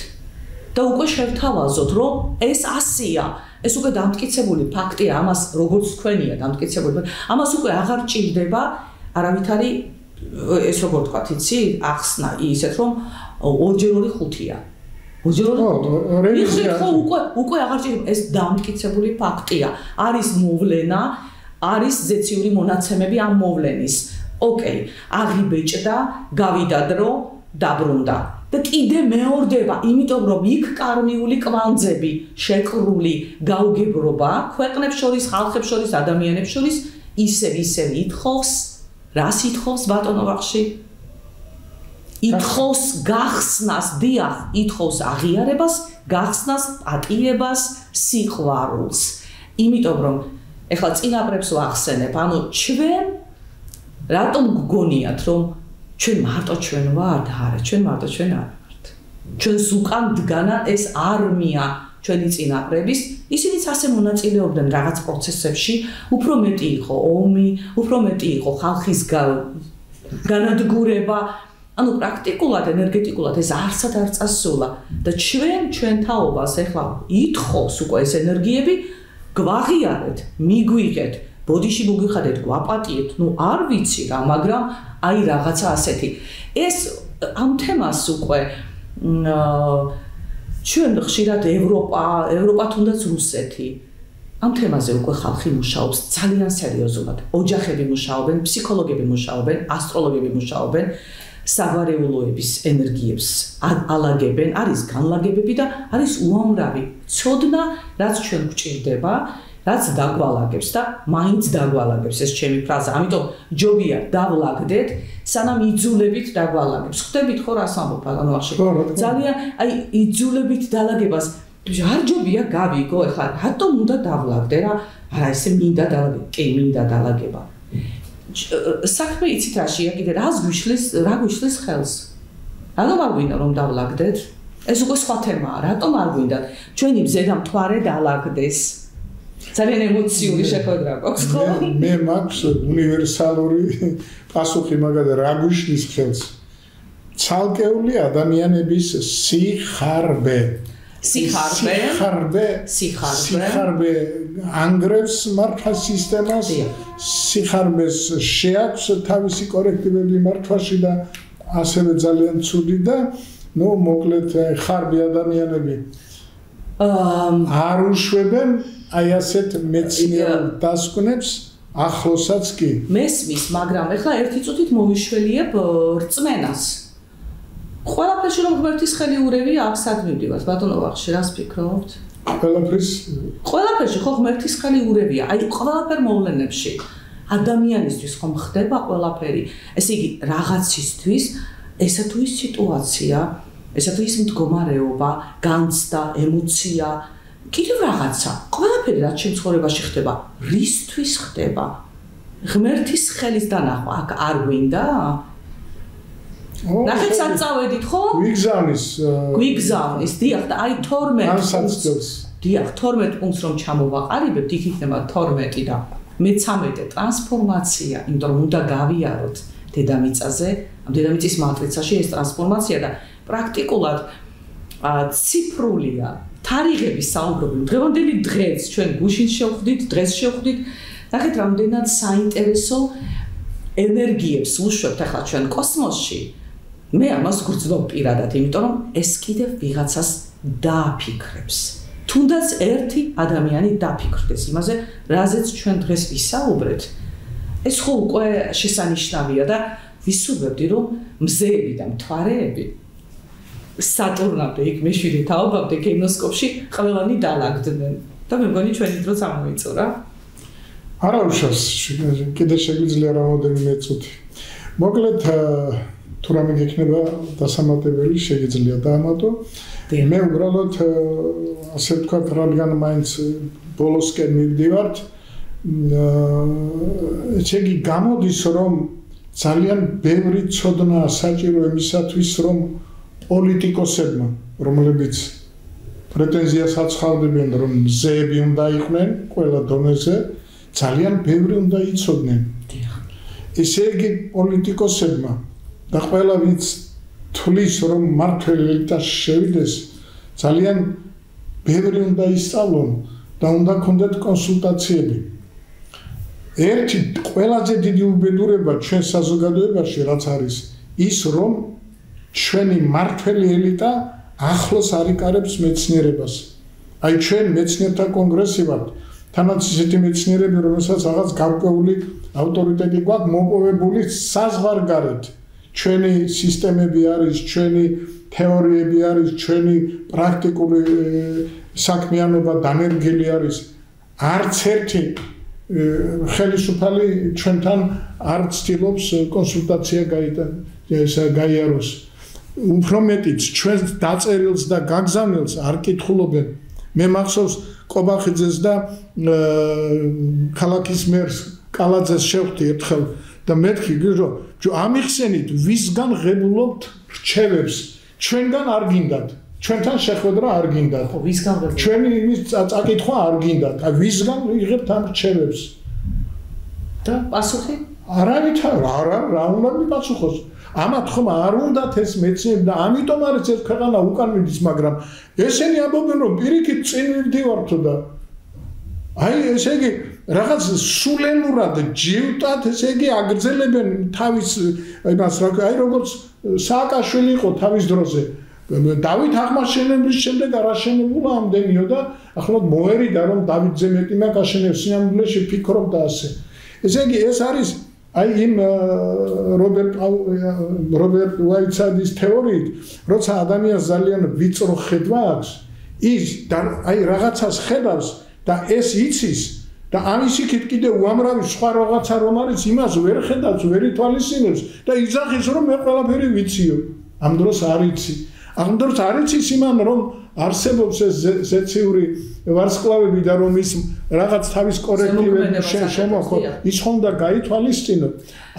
და უკვე შევთავაზოთ რომ ეს ასია ეს უკვე დამტკიცებული ფაქტია ამას როგორც თქვენია დამტკიცებული ამას უკვე აღარ ჭირდება არავითარი ეს როგორ თქვა იცი ახსნა ისეთ რომ ორჯერ ორი ხუთია. ოჯეროდი ხო უკვე უკვე აღარ ჭირდება. ეს დამტკიცებული ფაქტია. არის მოვლენა არის ზეციური მონაცემები ამ მოვლენის. ოკეი აღიბეჭდა გავიდა დრო დაბრუნდა და კიდე მეორდება იმიტომ რომ იქ კარნიული კვანძები შეკრული გაუგებრობა ქვეყნებს შორის ხალხებს შორის ადამიანებს შორის ისე ისე ითხოვს რას ითხოვს ბატონო ვახში ითხოვს გახსნას, დიახ, ითხოვს აღიარებას, გახსნას, პატიებას, სიყვარულს. იმიტომ რომ ეხლა წინაპრებს ვახსენებ, ანუ ჩვენ რატომ გგონიათ, რომ ჩვენ მარტო ჩვენ ვართ, არა, ჩვენ მარტო ჩვენ არ ვართ. ჩვენს უკან დგანა ეს არმია ჩვენი წინაპრების, ისინიც ასე მონაწილეობდნენ რაღაც პროცესებში, უფრო მეტი იყო ომი, უფრო მეტი იყო ხალხის განადგურება, ანუ პრაქტიკულად ენერგეტიკულად ეს არსად არ წასულა და ჩვენ ჩვენ თაობას ახლა ითხოვს უკვე ეს ენერგიები. გვაღიარეთ, მიგვიღეთ, ბოდიში მოგიხადეთ, გვაპატიეთ, ну არ ვიცი რა, მაგრამ აი რაღაცა ასეთი. ეს ამ თემას უკვე ჩვენ ხშირად ევროპა, ევროპა თუნდაც რუსეთი ამ თემაზე უკვე ხალხი მუშაობს ძალიან სერიოზულად. ოჯახები მუშაობენ, ფსიქოლოგები მუშაობენ, ასტროლოგები მუშაობენ. საგვარეულოების ენერგიებს ალაგებენ, არის განლაგებები და არის უამრავი ცოდნა, რაც ჩვენ გვჭირდება, რაც დაგვალაგებს და მაინც დაგვალაგებს ეს ჩემი ფრაზა. ამიტომ ჯობია დავლაგდეთ, სანამ იძულებით დაგვალაგებს. ხვდებით ხო რას ამბობ ბალანოახში? ძალიან აი იძულებით დალაგებას არ ჯობია გავიგო, ეხლა რატომ უნდა დავლაგდე რა? არა ესე მინდა დალაგე, კი მინდა დალაგება. საქმე იცით რაშია კიდე რას გვიშლის რა გვიშლის ხელს რატომ არ გვინდა რომ დავლაგდეთ ეს უკვე სხვა თემაა რატომ არ გვინდა ჩვენი მზედა მთვარე დალაგდეს ძალიან ემოციური შეხვედრა გვაქვს ხო? მე მაქვს უნივერსალური პასუხი მაგალითად რა გვიშლის ხელს. ცალკეული ადამიანების სიხარბე. სიხარბე? სიხარბე. სიხარბე? ანგრევს მართვა სისტემას სიხარბეს შეაქვს თავისი კორექტივები მართვაში და ასევე ძალიან ცუდი და ნუ მოკლედ ხარბი ადამიანები. არ უშვებენ აი ასეთ მეცნიერ დასკვნებს ახლოსაც კი. მესმის მაგრამ ეხლა ერთი წუთით მოვიშველიებ რწმენას. ყველაფერში რომ ღმერთის ხელი ურევია აქ სად მივდივართ ბატონო ვახში რას ფიქრობთ? ყველაფრის ყველაფერში ხო ღმერთის ხელი ურევია. აი ყველაფერ მოვლენებში ადამიანისთვის ხომ ხდება ყველაფერი? ესე იგი რაღაცისთვის ესა თუ ის სიტუაცია ესა თუ ის მდგომარეობა განცდა ემოცია კიდევ რაღაცა ყველაფერი რაც ჩემ ცხოვრებაში ხდება რისთვის ხდება ღმერთის ხელის დანახვა აქ არ გვინდა ნახეთ სად წავედით ხო? გვიგზავნის. გვიგზავნის, დიახ და აი 12 პუნქტს. დიახ, 12 პუნქტს რომ ჩამოვაყალიბებთ, იქ იქნება 12 და მე-13 ტრანსფორმაცია, იმიტომ რომ უნდა გავიაროთ დედამიწაზე, ამ დედამიწის მატრიცაში ეს ტრანსფორმაცია და პრაქტიკულად ციფრულია. თარიღების საუბრობენ. დღევანდელი დღეს ჩვენ გუშინ შევხვდით, დღეს შევხვდით. ნახეთ, რამდენად საინტერესო ენერგიებს უშვებთ ახლა ჩვენ კოსმოსში. მე ამას გრძნობ პირადად, იმიტომ რომ ეს კიდევ ვიღაცას დააფიქრებს. თუნდაც ერთი ადამიანი დააფიქრდეს იმაზე, რაზეც ჩვენ დღეს ვისაუბრეთ. ეს ხო უკვე შესანიშნავია და ვისურვებდი, რომ მზეები და მთვარეები სატურნამდე იქ მეშვიდე თაობამდე კინოსკოპში ყველანი დაალაგდნენ. და მე მგონი ჩვენი დრო წამოიწო რა. არა უშავს, კიდე შეგვიძლია რამოდენიმე წუთი. მოკლედ თუ რამე გექნება დასამატებელი შეიძლება დაამატო. მე უბრალოდ ასე ვთქვა, რადგან მაინც ბოლოსკენ მივდივართ, ეცეგი გამოდის რომ ძალიან ბევრი ცოდნა საჭირო იმისათვის რომ პოლიტიკოსებმა რომლებიც პრეტენზიას აცხადებენ რომ ზეები უნდა იყვნენ ყველა დონეზე ძალიან ბევრი უნდა იცოდნენ. ესე იგი პოლიტიკოსებმა და ყველა ვინც თulis რომ მართლ ელიტაში შევიდეს ძალიან ბევრი უნდა ისწავლონ და უნდა კონდეთ კონსულტაციები. ერთი ყველაზე დიდი უბედურება ჩვენ საზოგადოებაში რაც არის ის რომ ჩვენი მართლი ელიტა ახლოს არიკარებს მეცნიერებას აი ჩვენ მეცნიერთა კონგრესი ვართ თანაც ისეთი მეცნიერები რომელსაც რაღაც გარკვეული ავტორიტეტი გვაქვს მოპოვებული საზღვარგარეთ ჩვენი სისტემები არის, ჩვენი თეორიები არის, ჩვენი პრაქტიკული საქმიანობა დანერგილი არის. არც ერთი ხელისუფალი ჩვენთან არ ცდილობს კონსულტაცია გაიაროს. უფრო მეტიც ჩვენ დაწერილს და გაგზავნილს არ კითხულობენ. მე მახსოვს ყობახიძეს და ქალაქის მერს კალაძეს შევხვდი ერთხელ და მეთქი ჯო ამიხსენით ვისგან ღებულობთ რჩევებს? ჩვენგან არ გინდათ. ჩვენთან შეხვედრა არ გინდათ. ხო ვისგან ჩვენი იმის წაკითხვა არ გინდათ. აი ვისგან იღებთ ამ რჩევებს. და პასუხი? არავით არა რა უნდა მიპასუხოს ამათ ხომ არ უნდათ ეს მეცნიერები და ამიტომ არის ეს ქვეყანა უკან მიდის მაგრამ ესენი ამბობენ რომ პირიქით წინ მივდივართო და აი ესე იგი რაღაც სულელურად ჯიუტად ესე იგი აგრძელებენ თავის იმას რა აი როგორც სააკაშვილი იყო თავის დროზე. დავით აღმაშენებლის შემდეგ არაშენებულა ამდენიო და ახლა მოერიდა რომ დავითზე მეტი მაგაშენებს სიამბლეში ფიქრობდა ასე. ესე იგი ეს არის აი იმ რობერტ რობერტ უაიტსადის თეორიით როცა ადამიანს ძალიან ვიწრო ხედვა აქვს ის აი რაღაცას ხედავს და ეს იცის და ამის იქით კიდე უამრავი სხვა რაღაცა რომ არის იმას ვერ ხედავს, ვერ ითვალისწინებს და იძახის რომ მე ყველაფერი ვიციო. ამ დროს არ იცი. ამ დროს არ იცის იმან რომ არსებობს ეს ზეციური ვარსკვლავები და რომ ის რაღაც თავის კორექტივები შემოხო ის ხომ და გაითვალისწინო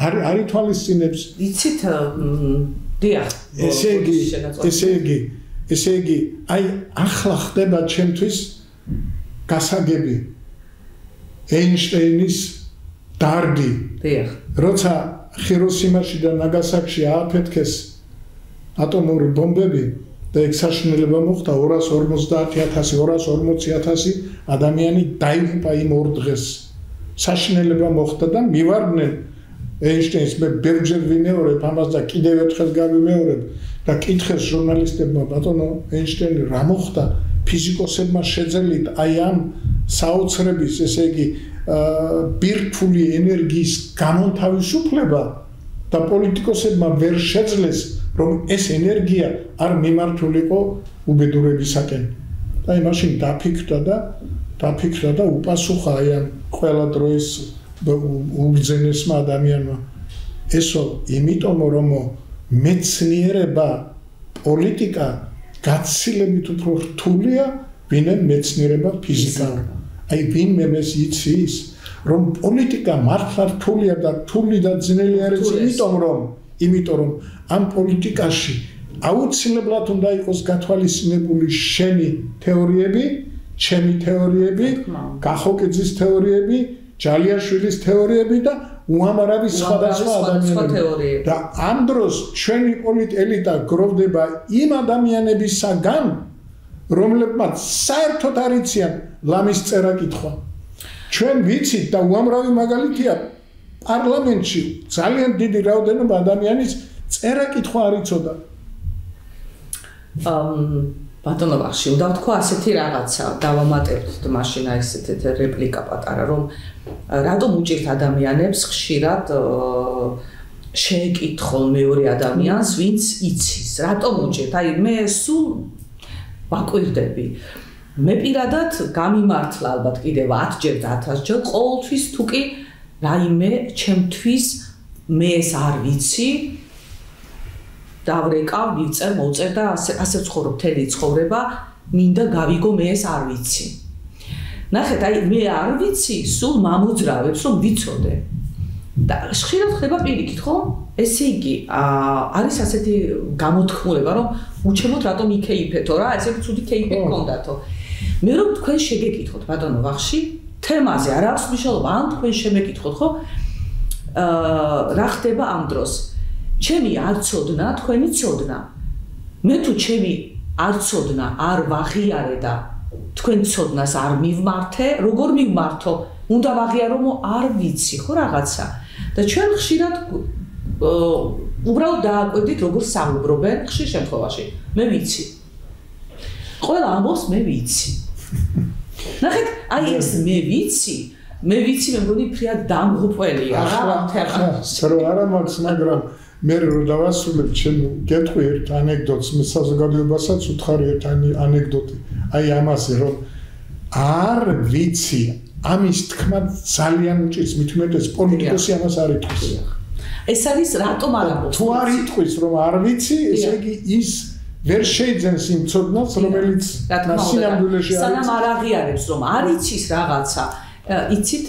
არ არითვალისწინებს იცით დიახ ესე იგი ესე იგი ესე იგი აი ახლა ხდება ჩემთვის გასაგები. ეინშტეინის დარდი. დიახ როცა ხიროსიმაში და ნაგასაკში ააფეთქეს ატომური ბომბები და ეგ საშინელება მოხდა 250000 240000 ადამიანი დაიღუპა იმ ორ დღეს. საშინელება მოხდა და მივარდნენ ეინშტეინს მე ბერჯერ ვიმეორებ ამას და კიდევ ერთხელ გავიმეორებ და კითხეს ჟურნალისტებმა ბატონო ეინშტეინი რა მოხდა? ფიზიკოსებმა შეძელით აი ამ საოცრების ესე იგი ბირთვული ენერგიის გამონთავისუფლება და პოლიტიკოსებმა ვერ შეძლეს რომ ეს ენერგია არ მიმართულიყო უბედურებისაკენ. აი მაშინ დაფიქრდა და დაფიქრდა და უპასუხა აი ამ ყველა დროის უბძენესმა ადამიანმა. ესო იმიტომ რომ მეცნიერება პოლიტიკა გაცილებით უფრო რთულია, ვინმე მეცნიერება ფიზიკა. აი ვინმე ეს იცის, რომ პოლიტიკა მართლა რთულია და რთული და ძნელი არის იმიტომ რომ იმიტომ რომ ამ პოლიტიკაში აუცილებლად უნდა იყოს გათვალისწინებული შენი თეორიები, ჩემი თეორიები, გახოკიძის თეორიები, ჯალიაშვილის თეორიები და უამრავი სხვადასხვა ადამიანები. და ამ დროს ჩვენი პოლიტ ელიტა გროვდება იმ ადამიანებისაგან, რომლებმაც საერთოდ არიციან ლამის წერა კითხვა. ჩვენ ვიცით და უამრავი მაგალითია პარლამენტში ძალიან დიდი რაოდენობა ადამიანის წერა კითხვა არ იცოდა. ამ ბატონო ვახში, უნდა ვთქვა ასეთი რაღაცა, დავამატებთ მაშინ აი ესეთი რეპლიკა პატარა, რომ რატომ უჭირთ ადამიანებს ხშირად შეეკითხონ მეორე ადამიანს, ვინც იცის, რატომ უჭირთ? აი მე სულ ვაკვირდები. მე პირადად გამიმართლა ალბათ კიდევ 10 ჯერ და 1000 ჯერ ყოველთვის თუკი რაიმე ჩემთვის მე ეს არ ვიცი დავრეკავ, მივწერ, მოვწერ და ასე ასე ცხოვრობ მთელი ცხოვრება, მინდა გავიგო მე ეს არ ვიცი. ნახეთ, აი მე არ ვიცი, სულ მამოძრავებს, რომ ვიცოდე. და ხშირად ხდება პირიქით, ხო? ესე იგი, არის ასეთი გამოთქმულება, რომ უჩემოთ რატომ იქეიფეთო რა, ესე ცუდი კეიფი გქონდათო. მე რომ თქვენ შეგეკითხოთ ბატონო ვახში, თემაზე არ აქვს მნიშვნელობა, ან თქვენ შემეკითხოთ, ხო? აა რა ხდება ამ დროს? ჩემი არ ცოდნა, თქვენი ცოდნა. მე თუ ჩემი არ ცოდნა, არ ვაღიარე და თქვენ ცოდნას არ მივმართე, როგორ მივმართო? უნდა ვაღიარომო არ ვიცი, ხო რაღაცა. და ჩვენ ხშირად უბრალოდ დააკვირდით როგორ საუბრობენ ხშირ შემთხვევაში. მე ვიცი. ყველა ამბობს მე ვიცი. ნახეთ, აი ეს მე ვიცი, მე ვიცი, მე მგონი ფრიად დამღუპველია რა თემა. სრო არა მაქვს, მაგრამ მე რო დავასრულებ ჩემ გეტყვი ერთ ანეკდოტს მე საზოგადოებასაც უთხარი ერთ ანეკდოტი. აი ამაზე რომ არ ვიცი, ამის თქმა ძალიან უჭირს მით უმეტეს პოლიტიკოსი ამას არ იტყვის. ეს არის რატომ არ ამბობს? თუ არ იტყვის რომ არ vicsi, ესე იგი ის ვერ შეიძლება იმ ცოდნას, რომელიც ნაციონალურში არის. სანამ არ აღიარებს რომ არ იცის რაღაცა, იცით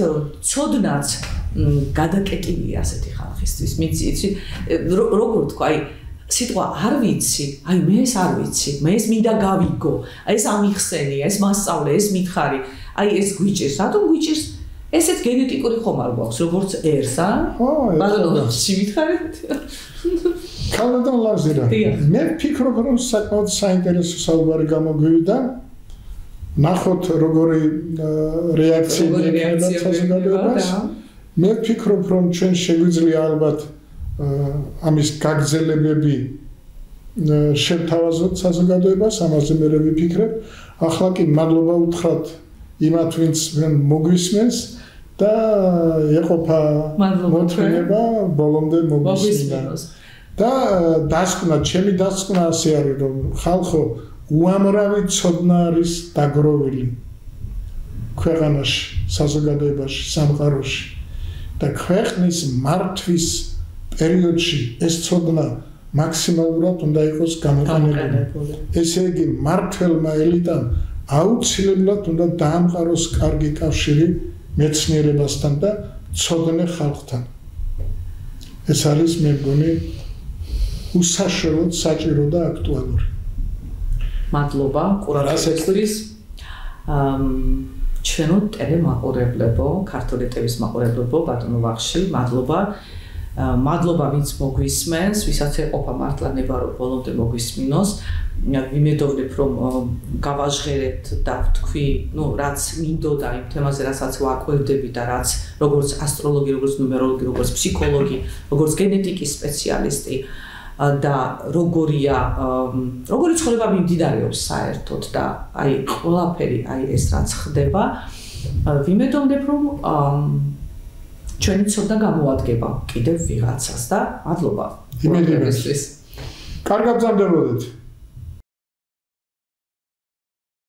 ცოდნაც გადაკეტილია ასეთი ხალხისთვის. მიცი იცი როგორ თქვა, აი სიტყვა არ ვიცი, აი მე ეს არ ვიცი, მე ეს მინდა გავიგო. აი ეს ამიხსენია, ეს მასწავლე, ეს მითხარი. აი ეს გვიჭირს, რატომ გვიჭირს? ესეც გენეტიკური ხომ არ გვაქვს, როგორც ერს, ა? ხო, ბატონო, სიმითხარით. კალდან ლაზერა. მე ფიქრობ რომ საკმაოდ საინტერესო საუბარი გამოგვივიდა. ნახოთ როგორი რეაქცია იქნება საზოგადოებას. მე ფიქრობ რომ ჩვენ შეგვიძლია ალბათ ამის გაგზელებები შევთავაზოთ საზოგადოებას, ამაზე მე ვიფიქრებ. ახლა კი მადლობა უთხრათ იმათ ვინც მოგვისმენს და ეყოფა მოთხრება ბოლომდე მოგვისმენს. და დასკვნა, ჩემი დასკვნა ასე არის, რომ ხალხო უამრავი ცოდნა არის დაგროვილი ქვეყანაში, საზოგადოებაში, სამყაროში და ქვეყნის მართვის პერიოდში ეს ცოდნა მაქსიმალურად უნდა იყოს გამოყენებული. ესე იგი, მართლმა ელიტამ აუცილებლად უნდა დაამყაროს კარგი კავშირი მეცნიერებასთან და ცოდნე ხალხთან. ეს არის მე მგონი უსაშველოდ საჭირო და აქტუალური. მადლობა ყურადღებისთვის. ამ ჩვენო ტელემაყურებლებო, ქართული ტევის მაყურებლებო, ბატონო ვახში, მადლობა. მადლობა ვინც მოგვისმენს, ვისაც ეყოფა მართლა ნებარო ბოლომდე მოგვისმინოს. ვიმედოვნებ რომ გავაჟღერეთ და ვთქვი, ну, რაც მინდოდა იმ თემაზე, რასაც ვაკვირდები და რაც როგორც ასტროლოგი, როგორც ნუმეროლოგი, როგორც ფსიქოლოგი, როგორც გენეტიკის სპეციალისტი და როგორია როგორი ცხოვრება მიმდინარეობს საერთოდ და აი ყველაფერი აი ეს რაც ხდება ვიმედოვნებ რომ ჩვენი ცოდნა გამოადგება კიდევ ვიღაცას და მადლობა. იმედებს. კარგად ზამდებოდეთ